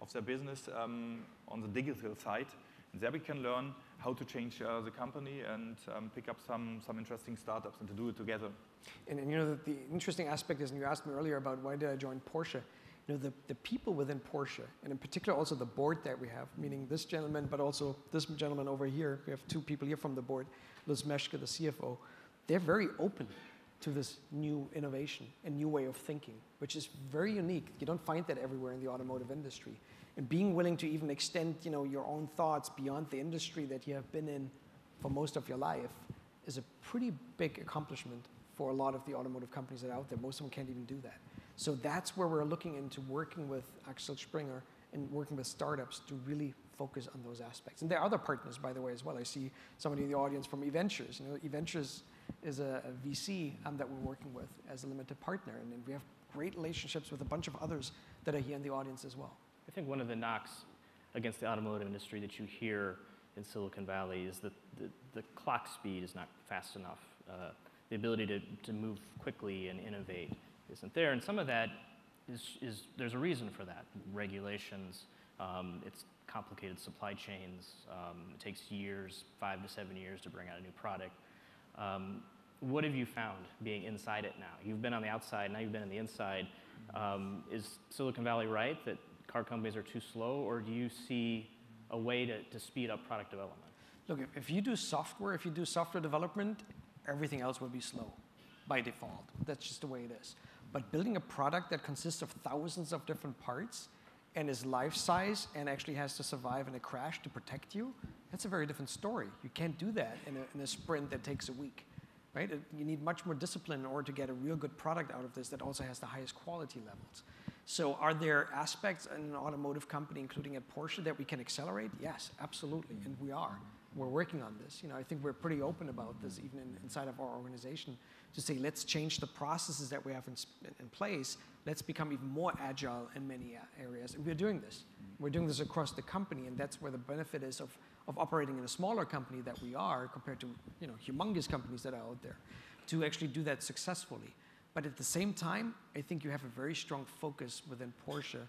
of their business um, on the digital side. And there we can learn how to change uh, the company and um, pick up some, some interesting startups and to do it together. And, and you know, the, the, interesting aspect is, and you asked me earlier about why did I join Porsche, you know, the, the people within Porsche, and in particular also the board that we have, meaning this gentleman, but also this gentleman over here, we have two people here from the board, Lutz Meschke, the CFO, they're very open to this new innovation and new way of thinking, which is very unique. You don't find that everywhere in the automotive industry. And being willing to even extend, you know, your own thoughts beyond the industry that you have been in for most of your life is a pretty big accomplishment for a lot of the automotive companies that are out there. Most of them can't even do that. So that's where we're looking into working with Axel Springer and working with startups to really focus on those aspects. And there are other partners, by the way, as well. I see somebody in the audience from eVentures. You know, eVentures is a, a VC um, that we're working with as a limited partner, and, and we have great relationships with a bunch of others that are here in the audience as well. I think one of the knocks against the automotive industry that you hear in Silicon Valley is that the, the clock speed is not fast enough. Uh, the ability to, to move quickly and innovate isn't there. And some of that is, is there's a reason for that. Regulations, um, it's complicated supply chains. Um, it takes years, five to seven years to bring out a new product. Um, what have you found being inside it now? You've been on the outside, now you've been on the inside. Um, is Silicon Valley right that car companies are too slow, or do you see a way to, to speed up product development? Look, if, if you do software, if you do software development, everything else will be slow by default. That's just the way it is. But building a product that consists of thousands of different parts and is life size and actually has to survive in a crash to protect you, that's a very different story. You can't do that in a, in a sprint that takes a week, right? It, you need much more discipline in order to get a real good product out of this that also has the highest quality levels. So are there aspects in an automotive company, including at Porsche, that we can accelerate? Yes, absolutely, and we are. We're working on this. You know, I think we're pretty open about this, even in, inside of our organization, to say let's change the processes that we have in, in place. Let's become even more agile in many areas, and we're doing this. We're doing this across the company, and that's where the benefit is of, of operating in a smaller company that we are compared to you know humongous companies that are out there, to actually do that successfully. But at the same time, I think you have a very strong focus within Porsche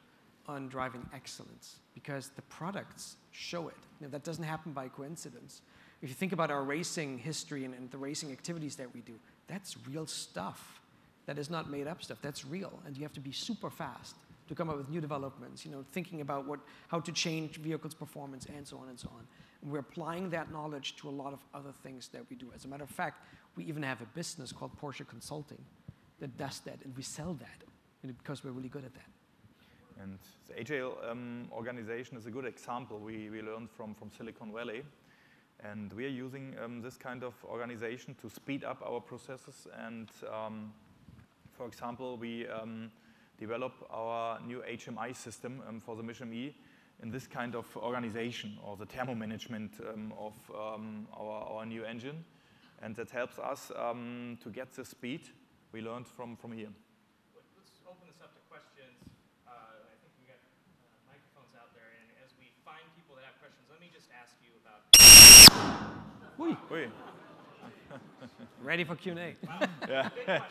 on driving excellence because the products show it. Know, that doesn't happen by coincidence. If you think about our racing history and, and the racing activities that we do, that's real stuff. That is not made up stuff. That's real, and you have to be super fast to come up with new developments. You know, thinking about what, how to change vehicles' performance, and so on and so on. And we're applying that knowledge to a lot of other things that we do. As a matter of fact, we even have a business called Porsche Consulting that does that, and we sell that because we're really good at that. And the agile um, organization is a good example we, we learned from, from Silicon Valley. And we are using um, this kind of organization to speed up our processes. And um, for example, we um, develop our new HMI system um, for the Mission E in this kind of organization or the thermo management um, of our, our new engine. And that helps us to get the speed we learned from, from here. Oui. Oui. Ready for Q&A. yeah.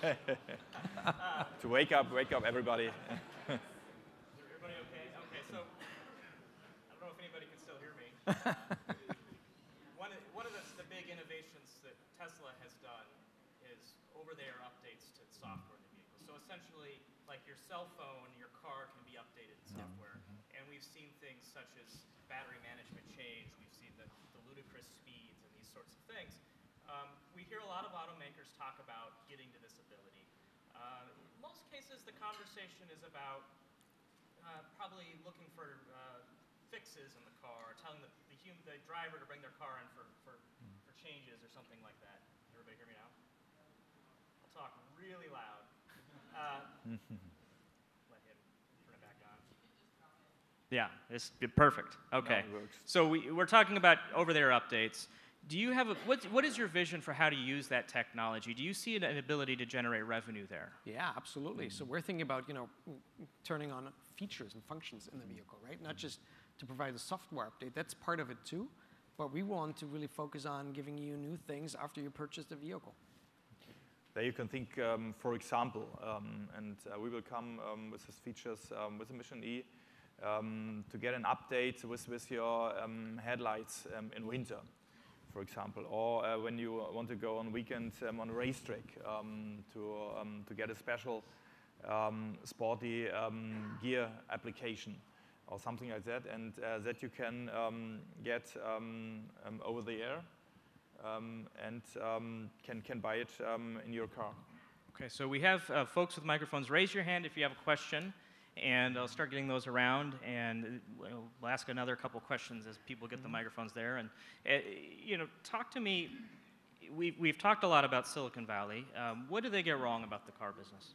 to wake up, wake up everybody. everybody okay? Okay, so I don't know if anybody can still hear me. one of, one of the, the big innovations that Tesla has done is over-the-air updates to the software in the vehicle. So essentially, like your cell phone, your car can be updated in software. Mm -hmm. And we've seen things such as battery management change. We've seen the, the ludicrous speeds and these sorts of things. Um, we hear a lot of automakers talk about getting to this ability. Uh, in most cases, the conversation is about uh, probably looking for uh, fixes in the car, telling the, the, the, driver to bring their car in for, for, for changes or something like that. Everybody hear me now? I'll talk really loud. Uh, Yeah, it's perfect. Okay. No, so we, we're talking about over-the-air updates. Do you have a, what, what is your vision for how to use that technology? Do you see an, an ability to generate revenue there? Yeah, absolutely. Mm. So we're thinking about you know turning on features and functions in the vehicle, right? Not just to provide a software update. That's part of it too, but we want to really focus on giving you new things after you purchase the vehicle. There you can think, um, for example, um, and uh, we will come um, with these features um, with the Mission E um, to get an update with, with your um, headlights um, in winter, for example, or uh, when you want to go on weekends um, on a racetrack um, to, um, to get a special sporty gear application or something like that, and uh, that you can get over the air and can, can buy it in your car. Okay, so we have uh, folks with microphones. Raise your hand if you have a question and I'll start getting those around, and we'll ask another couple questions as people get the mm-hmm. microphones there. And uh, you know, talk to me. We've we've talked a lot about Silicon Valley. Um, what do they get wrong about the car business?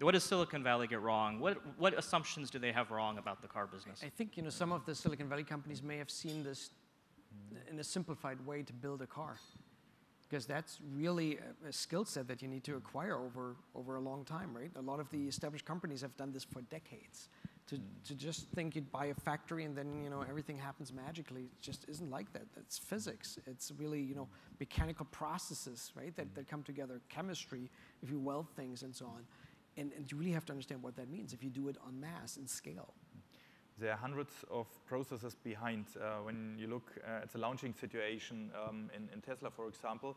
what does Silicon Valley get wrong? What what assumptions do they have wrong about the car business? I think you know some of the Silicon Valley companies may have seen this in a simplified way to build a car because that's really a, a skill set that you need to acquire over, over a long time, right? A lot of the established companies have done this for decades. To, mm. to just think you'd buy a factory and then you know everything happens magically it just isn't like that. That's physics. It's really you know mechanical processes right that, that come together. Chemistry if you weld things and so on. And, and you really have to understand what that means if you do it on mass and scale there are hundreds of processes behind. Uh, when you look uh, at the launching situation um, in, in, Tesla, for example,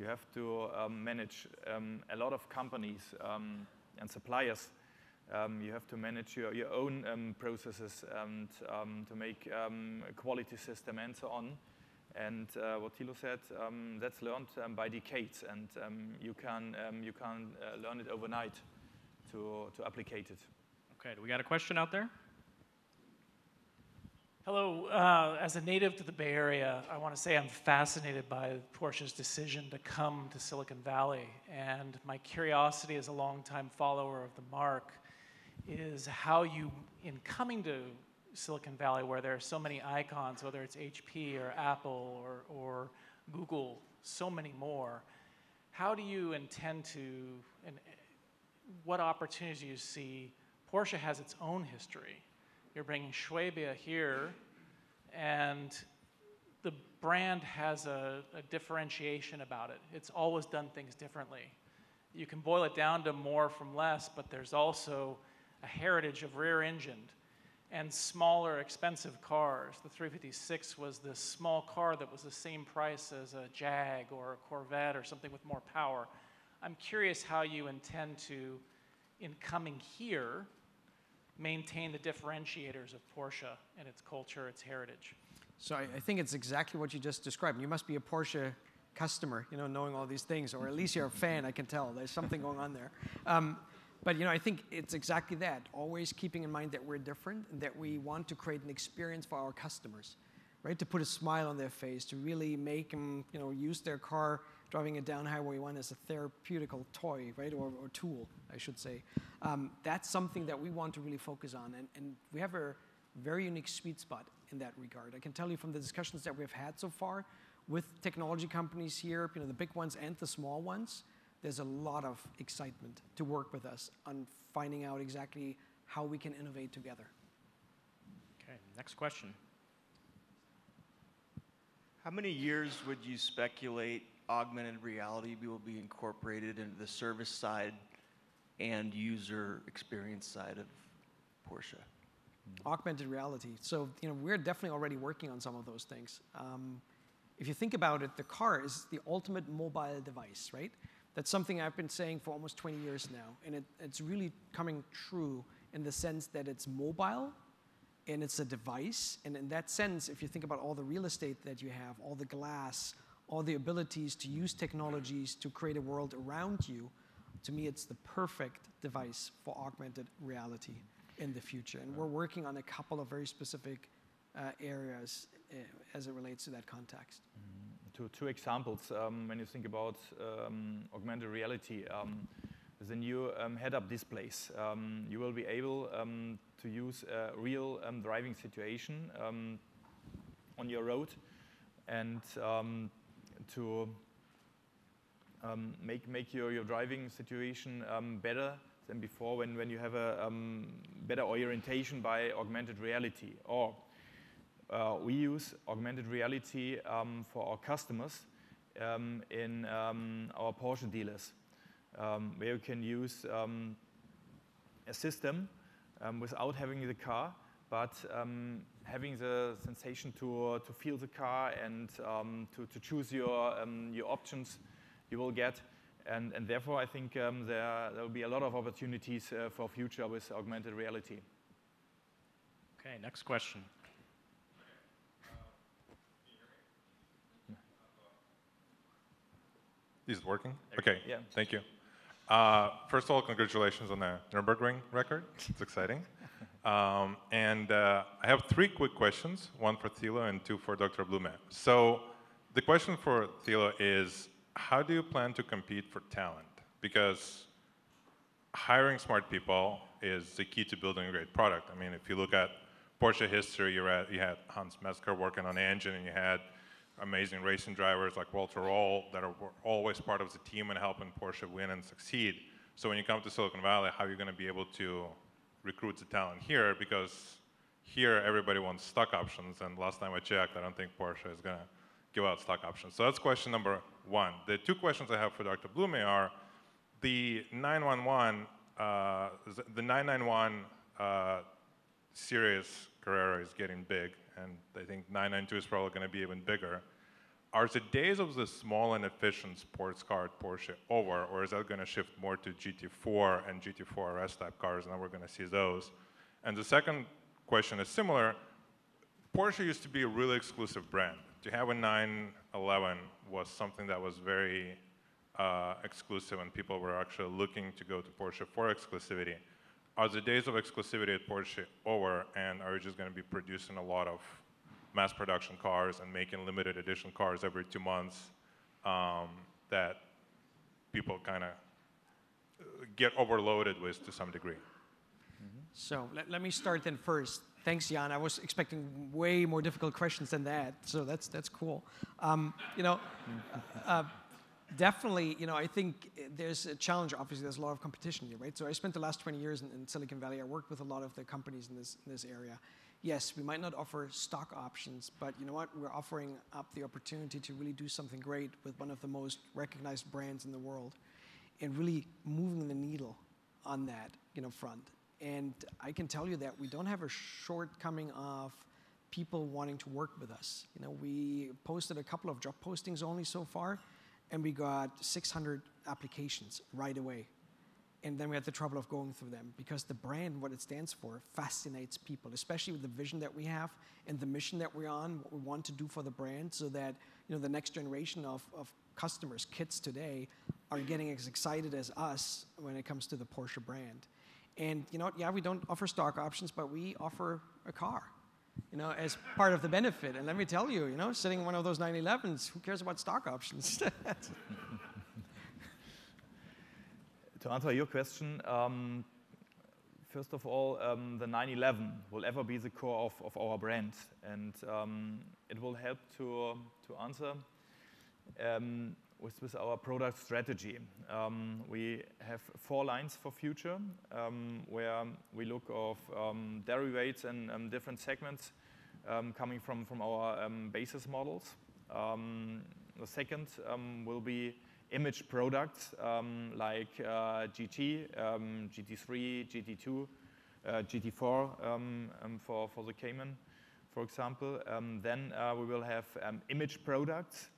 you have to um, manage um, a lot of companies um, and suppliers. Um, you have to manage your, your own um, processes and to make a quality system and so on. And uh, what Thilo said, that's learned by decades, and you can, you can uh, learn it overnight to, to applicate it. Okay, do we got a question out there? Hello. Uh, as a native to the Bay Area, I want to say I'm fascinated by Porsche's decision to come to Silicon Valley. And my curiosity as a longtime follower of the mark is how you, in coming to Silicon Valley, where there are so many icons, whether it's HP or Apple or, or Google, so many more, how do you intend to, and what opportunities do you see? Porsche has its own history You're bringing Schwabia here, and the brand has a, a differentiation about it. It's always done things differently. You can boil it down to more from less, but there's also a heritage of rear engined and smaller, expensive cars. The 356 was this small car that was the same price as a Jag or a Corvette or something with more power. I'm curious how you intend to, in coming here, maintain the differentiators of Porsche and its culture, its heritage. So I, I think it's exactly what you just described. You must be a Porsche customer, you know, knowing all these things, or at least you're a fan. I can tell there's something going on there. Um, but you know, I think it's exactly that. Always keeping in mind that we're different and that we want to create an experience for our customers, right? To put a smile on their face, to really make them, you know, use their car driving it down Highway 1 as a therapeutical toy, right, or, or tool, I should say. Um, that's something that we want to really focus on, and, and we have a very unique sweet spot in that regard. I can tell you from the discussions that we've had so far with technology companies here, you know, the big ones and the small ones, there's a lot of excitement to work with us on finding out exactly how we can innovate together. Okay, next question. How many years would you speculate augmented reality will be incorporated into the service side and user experience side of Porsche? Augmented reality. So, you know, we're definitely already working on some of those things. Um, if you think about it, the car is the ultimate mobile device, right? That's something I've been saying for almost 20 years now, and it, it's really coming true in the sense that it's mobile and it's a device. And in that sense, if you think about all the real estate that you have, all the glass, all the abilities to use technologies to create a world around you, to me, it's the perfect device for augmented reality in the future. And we're working on a couple of very specific uh, areas uh, as it relates to that context. Mm two, two examples um, when you think about um, augmented reality. Um, the new um, head-up displays, um, you will be able um, to use a real driving situation on your road and to make, make your, your driving situation better than before when, when you have a better orientation by augmented reality. Or uh, we use augmented reality um, for our customers um, in um, our Porsche dealers, um, where you can use um, a system um, without having the car, but having the sensation to, uh, to feel the car and um, to, to choose your, um, your options you will get. And, and therefore, I think um, there, there will be a lot of opportunities uh, for future with augmented reality. Okay, next question. Uh, is it working? Okay. Yeah. Thank you. Uh, first of all, congratulations on the Nürburgring record. It's exciting. Um, and uh, I have three quick questions, one for Thilo and two for Dr. Blume. So the question for Thilo is, how do you plan to compete for talent? Because hiring smart people is the key to building a great product. I mean, if you look at Porsche history, you had, you had Hans Mezger working on the engine, and you had amazing racing drivers like Walter Röhrl that are always part of the team and helping Porsche win and succeed. So when you come to Silicon Valley, how are you going to be able to recruit the talent here? Because here everybody wants stock options, and last time I checked, I don't think Porsche is going to give out stock options. So that's question number one. The two questions I have for Dr. Blume are the 911, uh, the 991 uh, series Carrera is getting big and I think 992 is probably going to be even bigger. Are the days of the small and efficient sports car at Porsche over, or is that going to shift more to GT4 and GT4 RS type cars, then we're going to see those? And the second question is similar. Porsche used to be a really exclusive brand. To have a 911 was something that was very uh, exclusive, and people were actually looking to go to Porsche for exclusivity are the days of exclusivity at Porsche over, and are you just going to be producing a lot of mass production cars and making limited edition cars every two months um, that people kind of get overloaded with to some degree? Mm-hmm. So let, let me start then first. Thanks, Jan. I was expecting way more difficult questions than that, so that's that's cool. Um, you know, uh, definitely, you know, I think there's a challenge. Obviously, there's a lot of competition here, right? So I spent the last 20 years in, in Silicon Valley. I worked with a lot of the companies in this, in this area. Yes, we might not offer stock options, but you know what? We're offering up the opportunity to really do something great with one of the most recognized brands in the world and really moving the needle on that, you know, front. And I can tell you that we don't have a shortcoming of people wanting to work with us. You know, we posted a couple of job postings only so far, and we got 600 applications right away. And then we had the trouble of going through them because the brand, what it stands for, fascinates people, especially with the vision that we have and the mission that we're on, what we want to do for the brand, so that you know the next generation of, of customers, kids today, are getting as excited as us when it comes to the Porsche brand. And you know, yeah, we don't offer stock options, but we offer a car you know, as part of the benefit. And let me tell you, you know, sitting in one of those 911s, who cares about stock options? to answer your question, um, first of all, um, the 911 will ever be the core of, of our brand, and um, it will help to, to answer um, with, with our product strategy. Um, we have four lines for future, um, where we look of derivatives and different segments coming from, from our basis models. the second will be image products um, like uh, GT, um, GT3, GT2, uh, GT4 um, um, for, for the Cayman, for example. Um, then uh, we will have image products,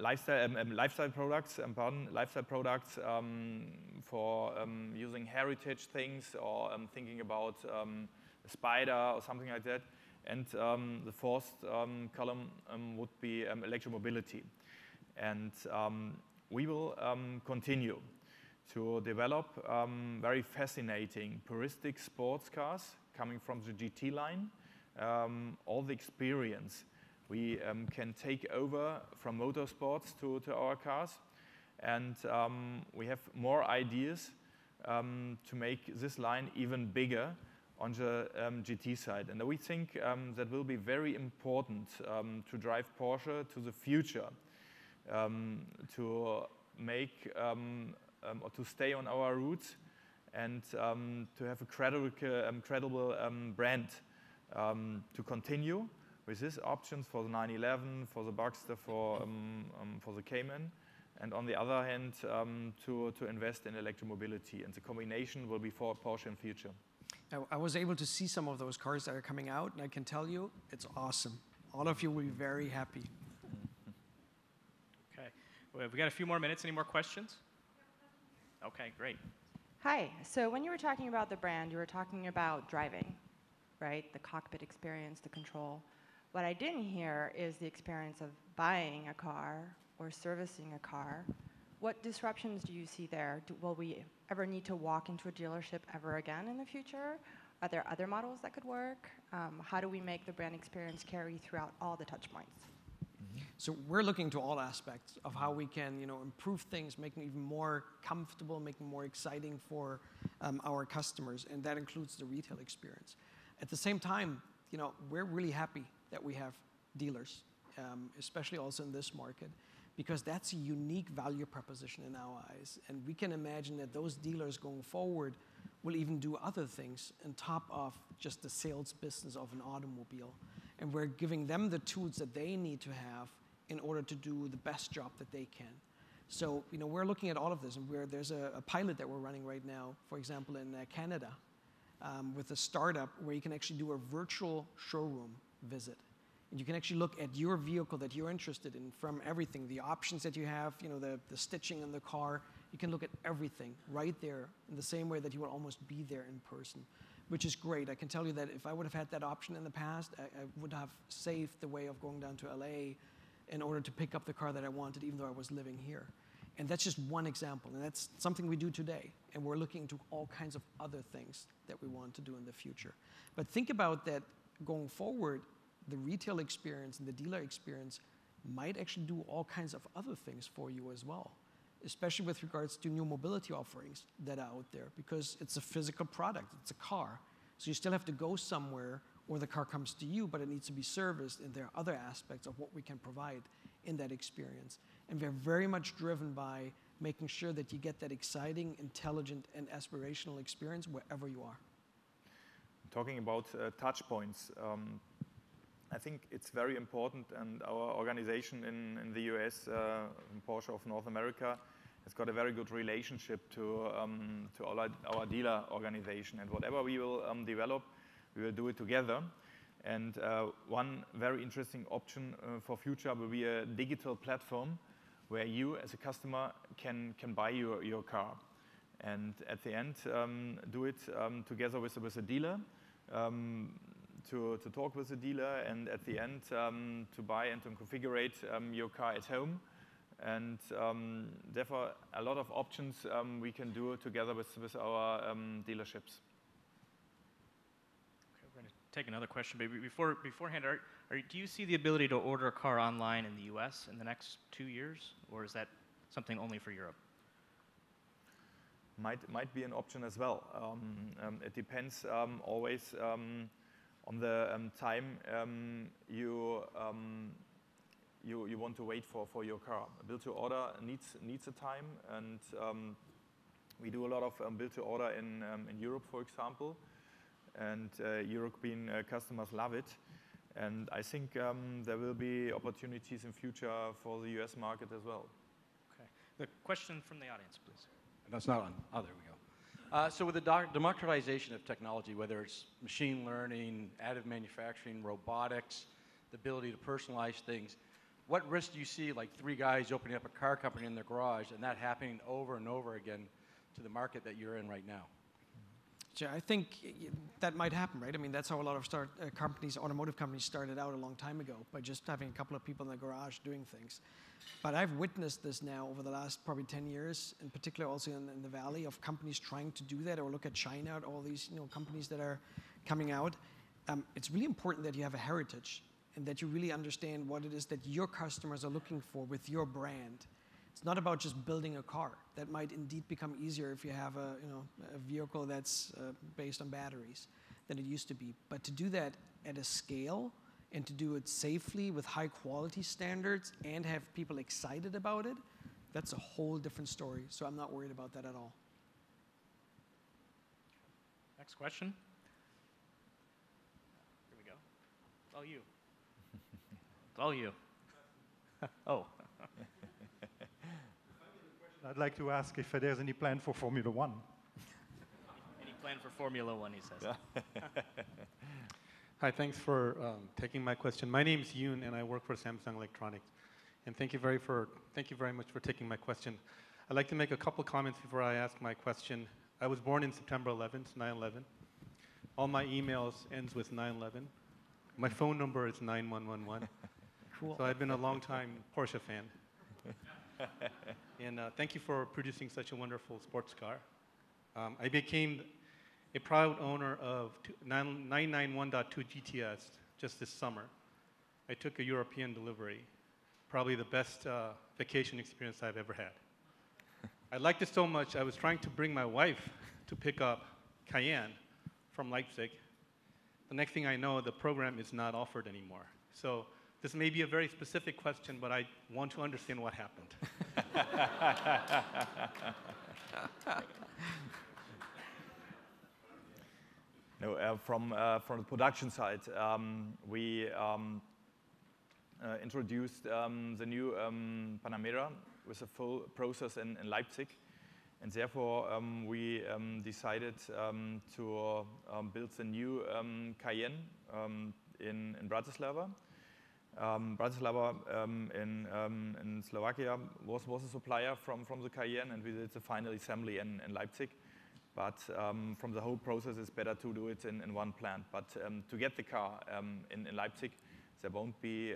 lifestyle, lifestyle products, pardon, lifestyle products for using heritage things or thinking about a spider or something like that. And the fourth column would be electromobility. And um, we will um, continue to develop um, very fascinating puristic sports cars coming from the GT line. All the experience we can take over from motorsports to, to our cars. And we have more ideas to make this line even bigger on the um, GT side. And we think um, that will be very important um, to drive Porsche to the future um, to make um, um, or to stay on our roots and to have a credible, credible brand to continue with these options for the 911, for the Boxster, for, um, um, for the Cayman, and on the other hand, um, to, to invest in electromobility. And the combination will be for Porsche in future. I, I was able to see some of those cars that are coming out, and I can tell you, it's awesome. All of you will be very happy. We got a few more minutes. Any more questions? Okay, great. Hi. So when you were talking about the brand, you were talking about driving, right? The cockpit experience, the control. What I didn't hear is the experience of buying a car or servicing a car. What disruptions do you see there? Do, will we ever need to walk into a dealership ever again in the future? Are there other models that could work? Um, how do we make the brand experience carry throughout all the touch points? So we're looking to all aspects of how we can, you know, improve things, making even more comfortable, making more exciting for um, our customers, and that includes the retail experience. At the same time, you know, we're really happy that we have dealers, um, especially also in this market, because that's a unique value proposition in our eyes, and we can imagine that those dealers going forward will even do other things on top of just the sales business of an automobile and we're giving them the tools that they need to have in order to do the best job that they can. So, you know, we're looking at all of this, and there's a, a, pilot that we're running right now, for example, in uh, Canada, um, with a startup where you can actually do a virtual showroom visit. And you can actually look at your vehicle that you're interested in from everything, the options that you have, you know, the, the stitching in the car. You can look at everything right there in the same way that you will almost be there in person which is great. I can tell you that if I would have had that option in the past, I, I, would have saved the way of going down to LA in order to pick up the car that I wanted, even though I was living here. And that's just one example, and that's something we do today. And we're looking into all kinds of other things that we want to do in the future. But think about that going forward, the retail experience and the dealer experience might actually do all kinds of other things for you as well especially with regards to new mobility offerings that are out there, because it's a physical product, it's a car. So you still have to go somewhere or the car comes to you, but it needs to be serviced, and there are other aspects of what we can provide in that experience. And we're very much driven by making sure that you get that exciting, intelligent, and aspirational experience wherever you are. Talking about uh, touch points, um, I think it's very important, and our organization in, in the US, uh, Porsche of North America, has got a very good relationship to, um, to our, our, dealer organization. And whatever we will um, develop, we will do it together. And uh, one very interesting option uh, for future will be a digital platform where you, as a customer, can, can buy your, your car. And at the end, um, do it um, together with, with a dealer um, to, to talk with the dealer, and at the end, um, to buy and to configure your car at home. And um, therefore, a lot of options we can do together with, with our dealerships Okay, we're going to take another question, but before, beforehand, are, are, do you see the ability to order a car online in the US in the next two years, or is that something only for Europe? Might, might be an option as well. Um, um, it depends um, always um, on the um, time um, you, you, you want to wait for, for your car. Build to order needs, needs a time, and we do a lot of build to order in, in Europe, for example and uh, European uh, customers love it. And I think um, there will be opportunities in future for the US market as well. Okay. The question from the audience, please. That's not on. Oh, there we go. Uh, so with the democratization of technology, whether it's machine learning, additive manufacturing, robotics, the ability to personalize things, what risk do you see like three guys opening up a car company in their garage and that happening over and over again to the market that you're in right now? Yeah, I think that might happen, right? I mean, that's how a lot of start uh, companies, automotive companies, started out a long time ago by just having a couple of people in the garage doing things. But I've witnessed this now over the last probably 10 years, in particular also in, in the valley, of companies trying to do that. Or look at China, all these you know companies that are coming out. Um, it's really important that you have a heritage and that you really understand what it is that your customers are looking for with your brand it's not about just building a car. That might indeed become easier if you have a, you know, a vehicle that's uh, based on batteries than it used to be. But to do that at a scale and to do it safely with high quality standards and have people excited about it, that's a whole different story. So I'm not worried about that at all. Next question. Here we go. All you. It's all you. oh. I'd like to ask if there's any plan for Formula One. Any plan for Formula One, he says. Hi, thanks for um, taking my question. My name is Yoon, and I work for Samsung Electronics. And thank you, very for, thank you very much for taking my question. I'd like to make a couple comments before I ask my question. I was born in September 11th, 9-11. All my emails ends with 9-11. My phone number is 9111. Cool. So I've been a long time Porsche fan. and uh, thank you for producing such a wonderful sports car. Um, I became a proud owner of 991.2 GTS just this summer. I took a European delivery, probably the best uh, vacation experience I've ever had. I liked it so much, I was trying to bring my wife to pick up Cayenne from Leipzig. The next thing I know, the program is not offered anymore. So this may be a very specific question, but I want to understand what happened. no, uh, from, uh, from the production side, um, we um, uh, introduced um, the new um, Panamera with a full process in, in Leipzig. And therefore, um, we um, decided to build the new Cayenne in, in Bratislava. Um, Bratislava um, in, um, in, Slovakia was, was a supplier from, from the Cayenne, and we did the final assembly in, in Leipzig. But um, from the whole process, it's better to do it in, in one plant. But um, to get the car um, in, in, Leipzig, there won't be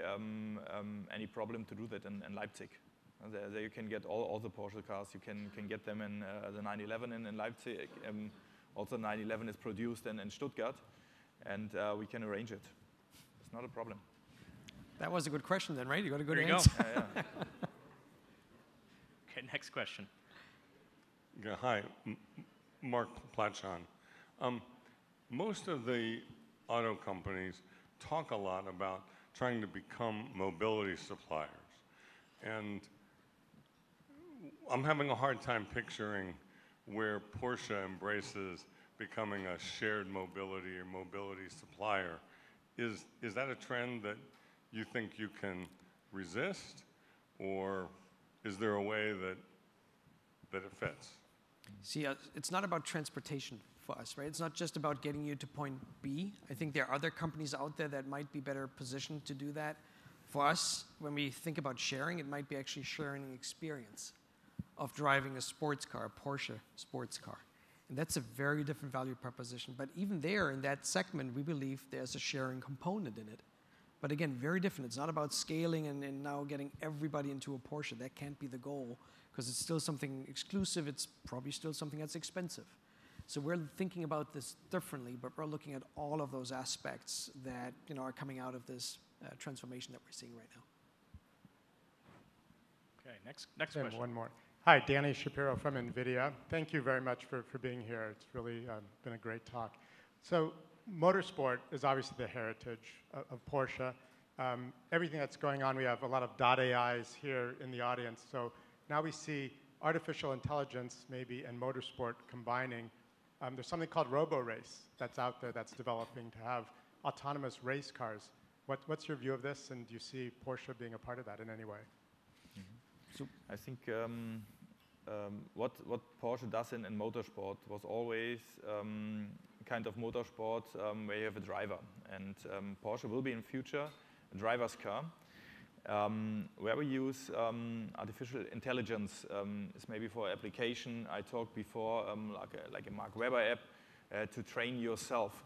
any problem to do that in, in Leipzig. There, there, you can get all, all the Porsche cars. You can, can get them in uh, the 911 in, in Leipzig. also, 911 is produced in, in Stuttgart, and uh, we can arrange it. It's not a problem. That was a good question then, right? You got a good there you answer. Go. yeah, yeah. okay, next question. Yeah, hi, M Mark Platchon. Um, most of the auto companies talk a lot about trying to become mobility suppliers. And I'm having a hard time picturing where Porsche embraces becoming a shared mobility or mobility supplier. Is, is that a trend that you think you can resist, or is there a way that, that it fits? See, uh, it's not about transportation for us, right? It's not just about getting you to point B. I think there are other companies out there that might be better positioned to do that. For us, when we think about sharing, it might be actually sharing an experience of driving a sports car, a Porsche sports car. And that's a very different value proposition. But even there, in that segment, we believe there's a sharing component in it. But again, very different. It's not about scaling and, and now getting everybody into a Porsche. That can't be the goal because it's still something exclusive. It's probably still something that's expensive. So we're thinking about this differently, but we're looking at all of those aspects that you know are coming out of this uh, transformation that we're seeing right now. Okay, next, next Then question. one more. Hi, Danny Shapiro from NVIDIA. Thank you very much for, for being here. It's really um, been a great talk. So motorsport is obviously the heritage of, of Porsche. Um, everything that's going on, we have a lot of dot AIs here in the audience. So now we see artificial intelligence maybe and motorsport combining. Um, there's something called RoboRace that's out there that's developing to have autonomous race cars. What, what's your view of this, and do you see Porsche being a part of that in any way? I think um, um, what, what Porsche does in, in motorsport was always um, kind of motorsport um, where you have a driver. And um, Porsche will be in future a driver's car. Um, where we use um, artificial intelligence um, is maybe for application. I talked before, um, like, a, like a Mark Webber app, uh, to train yourself.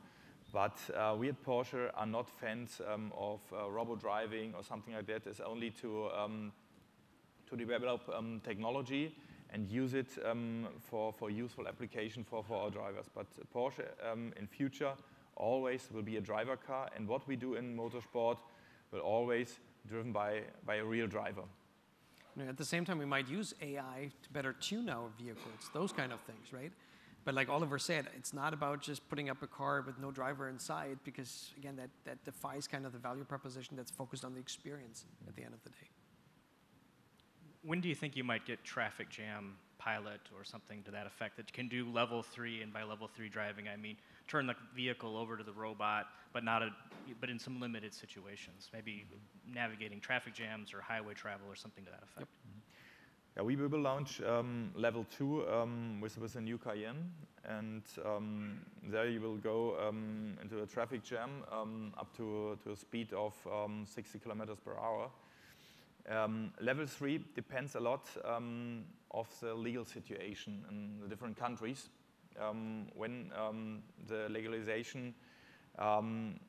But uh, we at Porsche are not fans of uh, driving or something like that. It's only to to develop technology and use it um, for, for useful application for, for our drivers. But Porsche um, in future always will be a driver car, and what we do in motorsport will always driven by, by a real driver. At the same time, we might use AI to better tune our vehicles, those kind of things, right? But like Oliver said, it's not about just putting up a car with no driver inside, because again, that, that defies kind of the value proposition that's focused on the experience at the end of the day. When do you think you might get traffic jam pilot or something to that effect that can do level three, and by level three driving, I mean turn the vehicle over to the robot, but not a, but in some limited situations, maybe navigating traffic jams or highway travel or something to that effect. Yeah, we will launch um, level two um, with, with a new Cayenne, and um, there you will go um, into a traffic jam um, up to, to a speed of um, 60 kilometers per hour. Um, level three depends a lot um, of the legal situation in the different countries. Um, when um, the legalization um,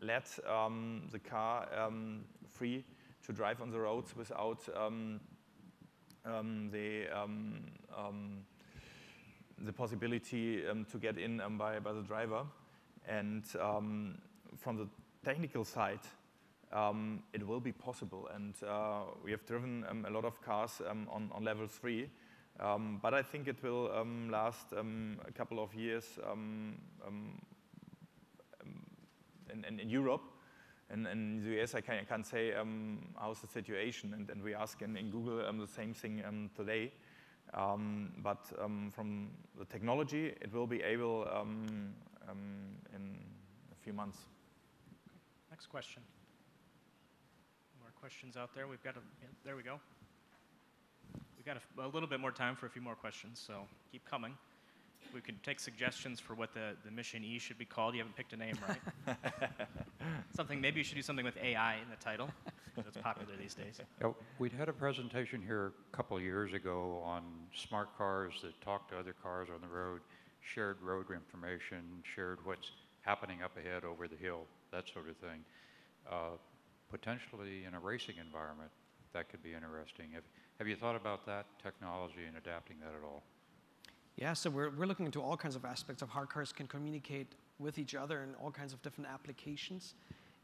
let um, the car free to drive on the roads without the the possibility to get in by, by the driver. And from the technical side, um, it will be possible. And uh, we have driven um, a lot of cars um, on, on level three. Um, but I think it will um, last a couple of years in, in, in Europe. And in the US, I, can, I can't say how's the situation, and, and we ask in, in Google the same thing today. But from the technology, it will be able in a few months. Next question. More questions out there? We've got a, yeah, there we go. We've got a, a little bit more time for a few more questions, so keep coming. We could take suggestions for what the, the mission E should be called. You haven't picked a name, right? something, maybe you should do something with AI in the title. That's popular these days. Yeah, we'd had a presentation here a couple of years ago on smart cars that talk to other cars on the road, shared road information, shared what's happening up ahead over the hill, that sort of thing. Uh, potentially in a racing environment, that could be interesting. Have, have you thought about that technology and adapting that at all? Yeah, so we're, we're looking into all kinds of aspects of how cars can communicate with each other in all kinds of different applications.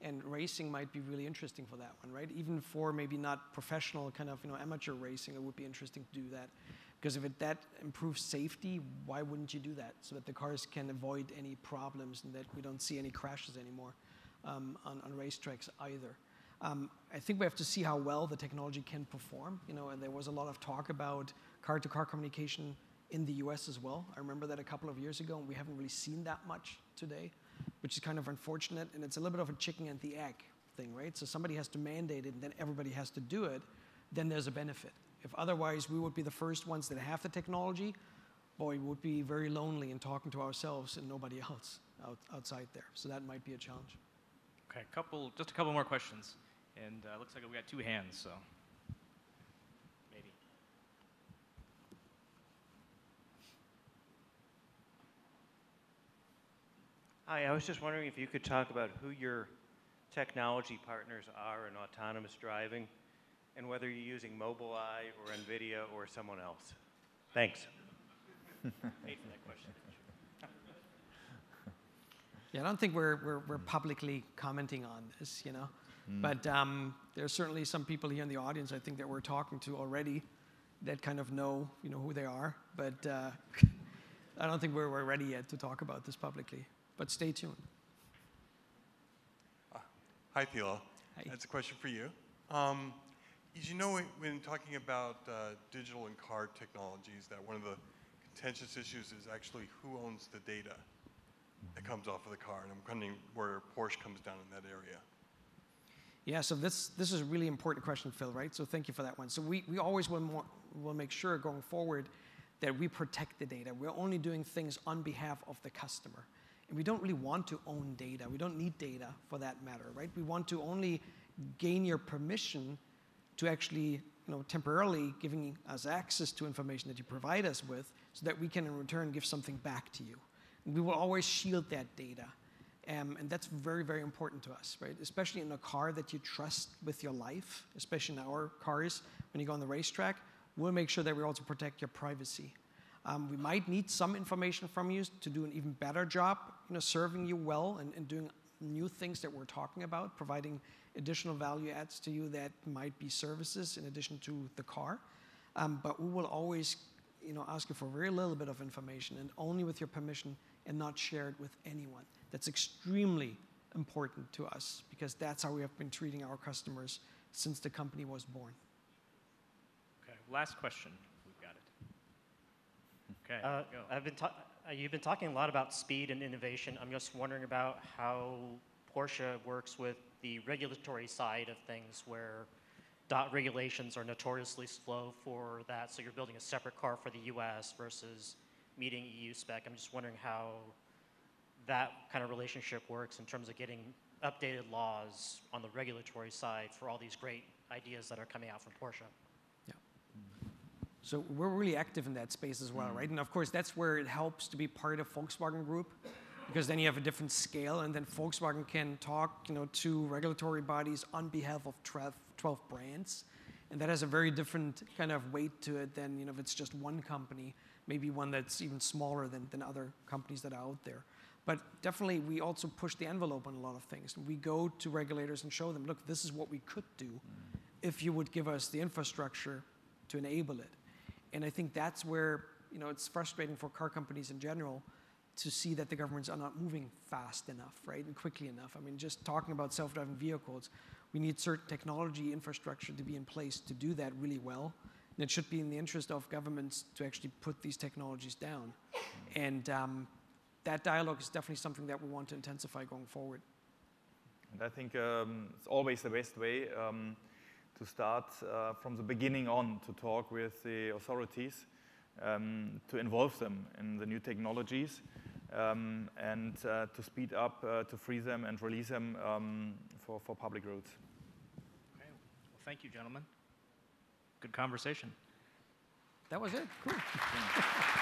And racing might be really interesting for that one, right? Even for maybe not professional kind of you know amateur racing, it would be interesting to do that. Because if it, that improves safety, why wouldn't you do that? So that the cars can avoid any problems and that we don't see any crashes anymore um, on, on racetracks either. Um, I think we have to see how well the technology can perform. You know, and there was a lot of talk about car-to-car communication in the US as well. I remember that a couple of years ago, and we haven't really seen that much today, which is kind of unfortunate. And it's a little bit of a chicken and the egg thing, right? So somebody has to mandate it, and then everybody has to do it. Then there's a benefit. If otherwise we would be the first ones that have the technology, boy, we would be very lonely in talking to ourselves and nobody else out, outside there. So that might be a challenge. Okay, couple, just a couple more questions. And uh, looks like we got two hands, so maybe. Hi, I was just wondering if you could talk about who your technology partners are in autonomous driving and whether you're using Mobileye or NVIDIA or someone else. Thanks. Paid for that question. Yeah, I don't think we're, we're, we're publicly commenting on this, you know. But um, there's certainly some people here in the audience I think that we're talking to already that kind of know, you know, who they are. But uh, I don't think we're, we're ready yet to talk about this publicly. But stay tuned. Hi, Thilo. Hi. That's a question for you. Um, as you know, when, when talking about uh, digital and car technologies, that one of the contentious issues is actually who owns the data that comes off of the car. And I'm wondering where Porsche comes down in that area. Yeah, so this, this is a really important question, Phil, right? So thank you for that one. So we, we always will, more, will make sure going forward that we protect the data. We're only doing things on behalf of the customer. And we don't really want to own data. We don't need data for that matter, right? We want to only gain your permission to actually, you know, temporarily giving us access to information that you provide us with so that we can in return give something back to you. And we will always shield that data. Um, and that's very, very important to us, right? Especially in a car that you trust with your life, especially in our cars when you go on the racetrack. We'll make sure that we also protect your privacy. Um, we might need some information from you to do an even better job, you know, serving you well and, and doing new things that we're talking about, providing additional value adds to you that might be services in addition to the car. Um, but we will always, you know, ask you for very little bit of information and only with your permission and not shared with anyone. That's extremely important to us because that's how we have been treating our customers since the company was born. Okay, last question. We've got it. Okay, Uh, go. I've been ta- uh, you've been talking a lot about speed and innovation. I'm just wondering about how Porsche works with the regulatory side of things where DOT regulations are notoriously slow for that. So you're building a separate car for the US versus meeting EU spec. I'm just wondering how that kind of relationship works in terms of getting updated laws on the regulatory side for all these great ideas that are coming out from Porsche. Yeah. So we're really active in that space as well, mm-hmm. right? And of course, that's where it helps to be part of Volkswagen Group, because then you have a different scale, and then Volkswagen can talk, you know, to regulatory bodies on behalf of 12, 12 brands, and that has a very different kind of weight to it than you know if it's just one company, maybe one that's even smaller than, than other companies that are out there. But definitely, we also push the envelope on a lot of things. We go to regulators and show them, look, this is what we could do if you would give us the infrastructure to enable it. And I think that's where you know it's frustrating for car companies in general to see that the governments are not moving fast enough, right, and quickly enough. I mean, just talking about self-driving vehicles, we need certain technology infrastructure to be in place to do that really well. And it should be in the interest of governments to actually put these technologies down. And um, that dialogue is definitely something that we want to intensify going forward. And I think um, it's always the best way um, to start uh, from the beginning on to talk with the authorities, um, to involve them in the new technologies, um, and uh, to speed up, uh, to free them and release them um, for, for public roads. Okay, well, thank you, gentlemen. Good conversation. That was it. Cool.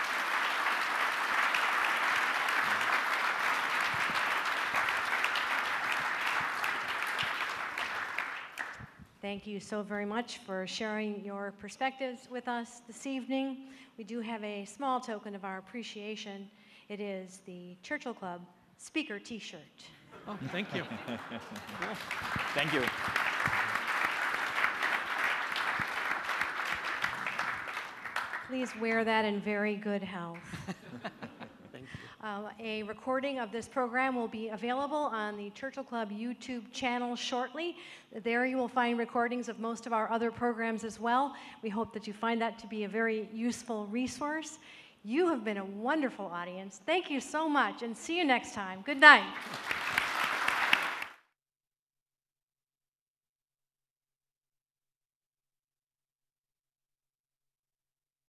Thank you so very much for sharing your perspectives with us this evening. We do have a small token of our appreciation. It is the Churchill Club speaker T-shirt. Oh, thank you. Thank you. Please wear that in very good health. Uh, a recording of this program will be available on the Churchill Club YouTube channel shortly. There you will find recordings of most of our other programs as well. We hope that you find that to be a very useful resource. You have been a wonderful audience. Thank you so much, and see you next time. Good night.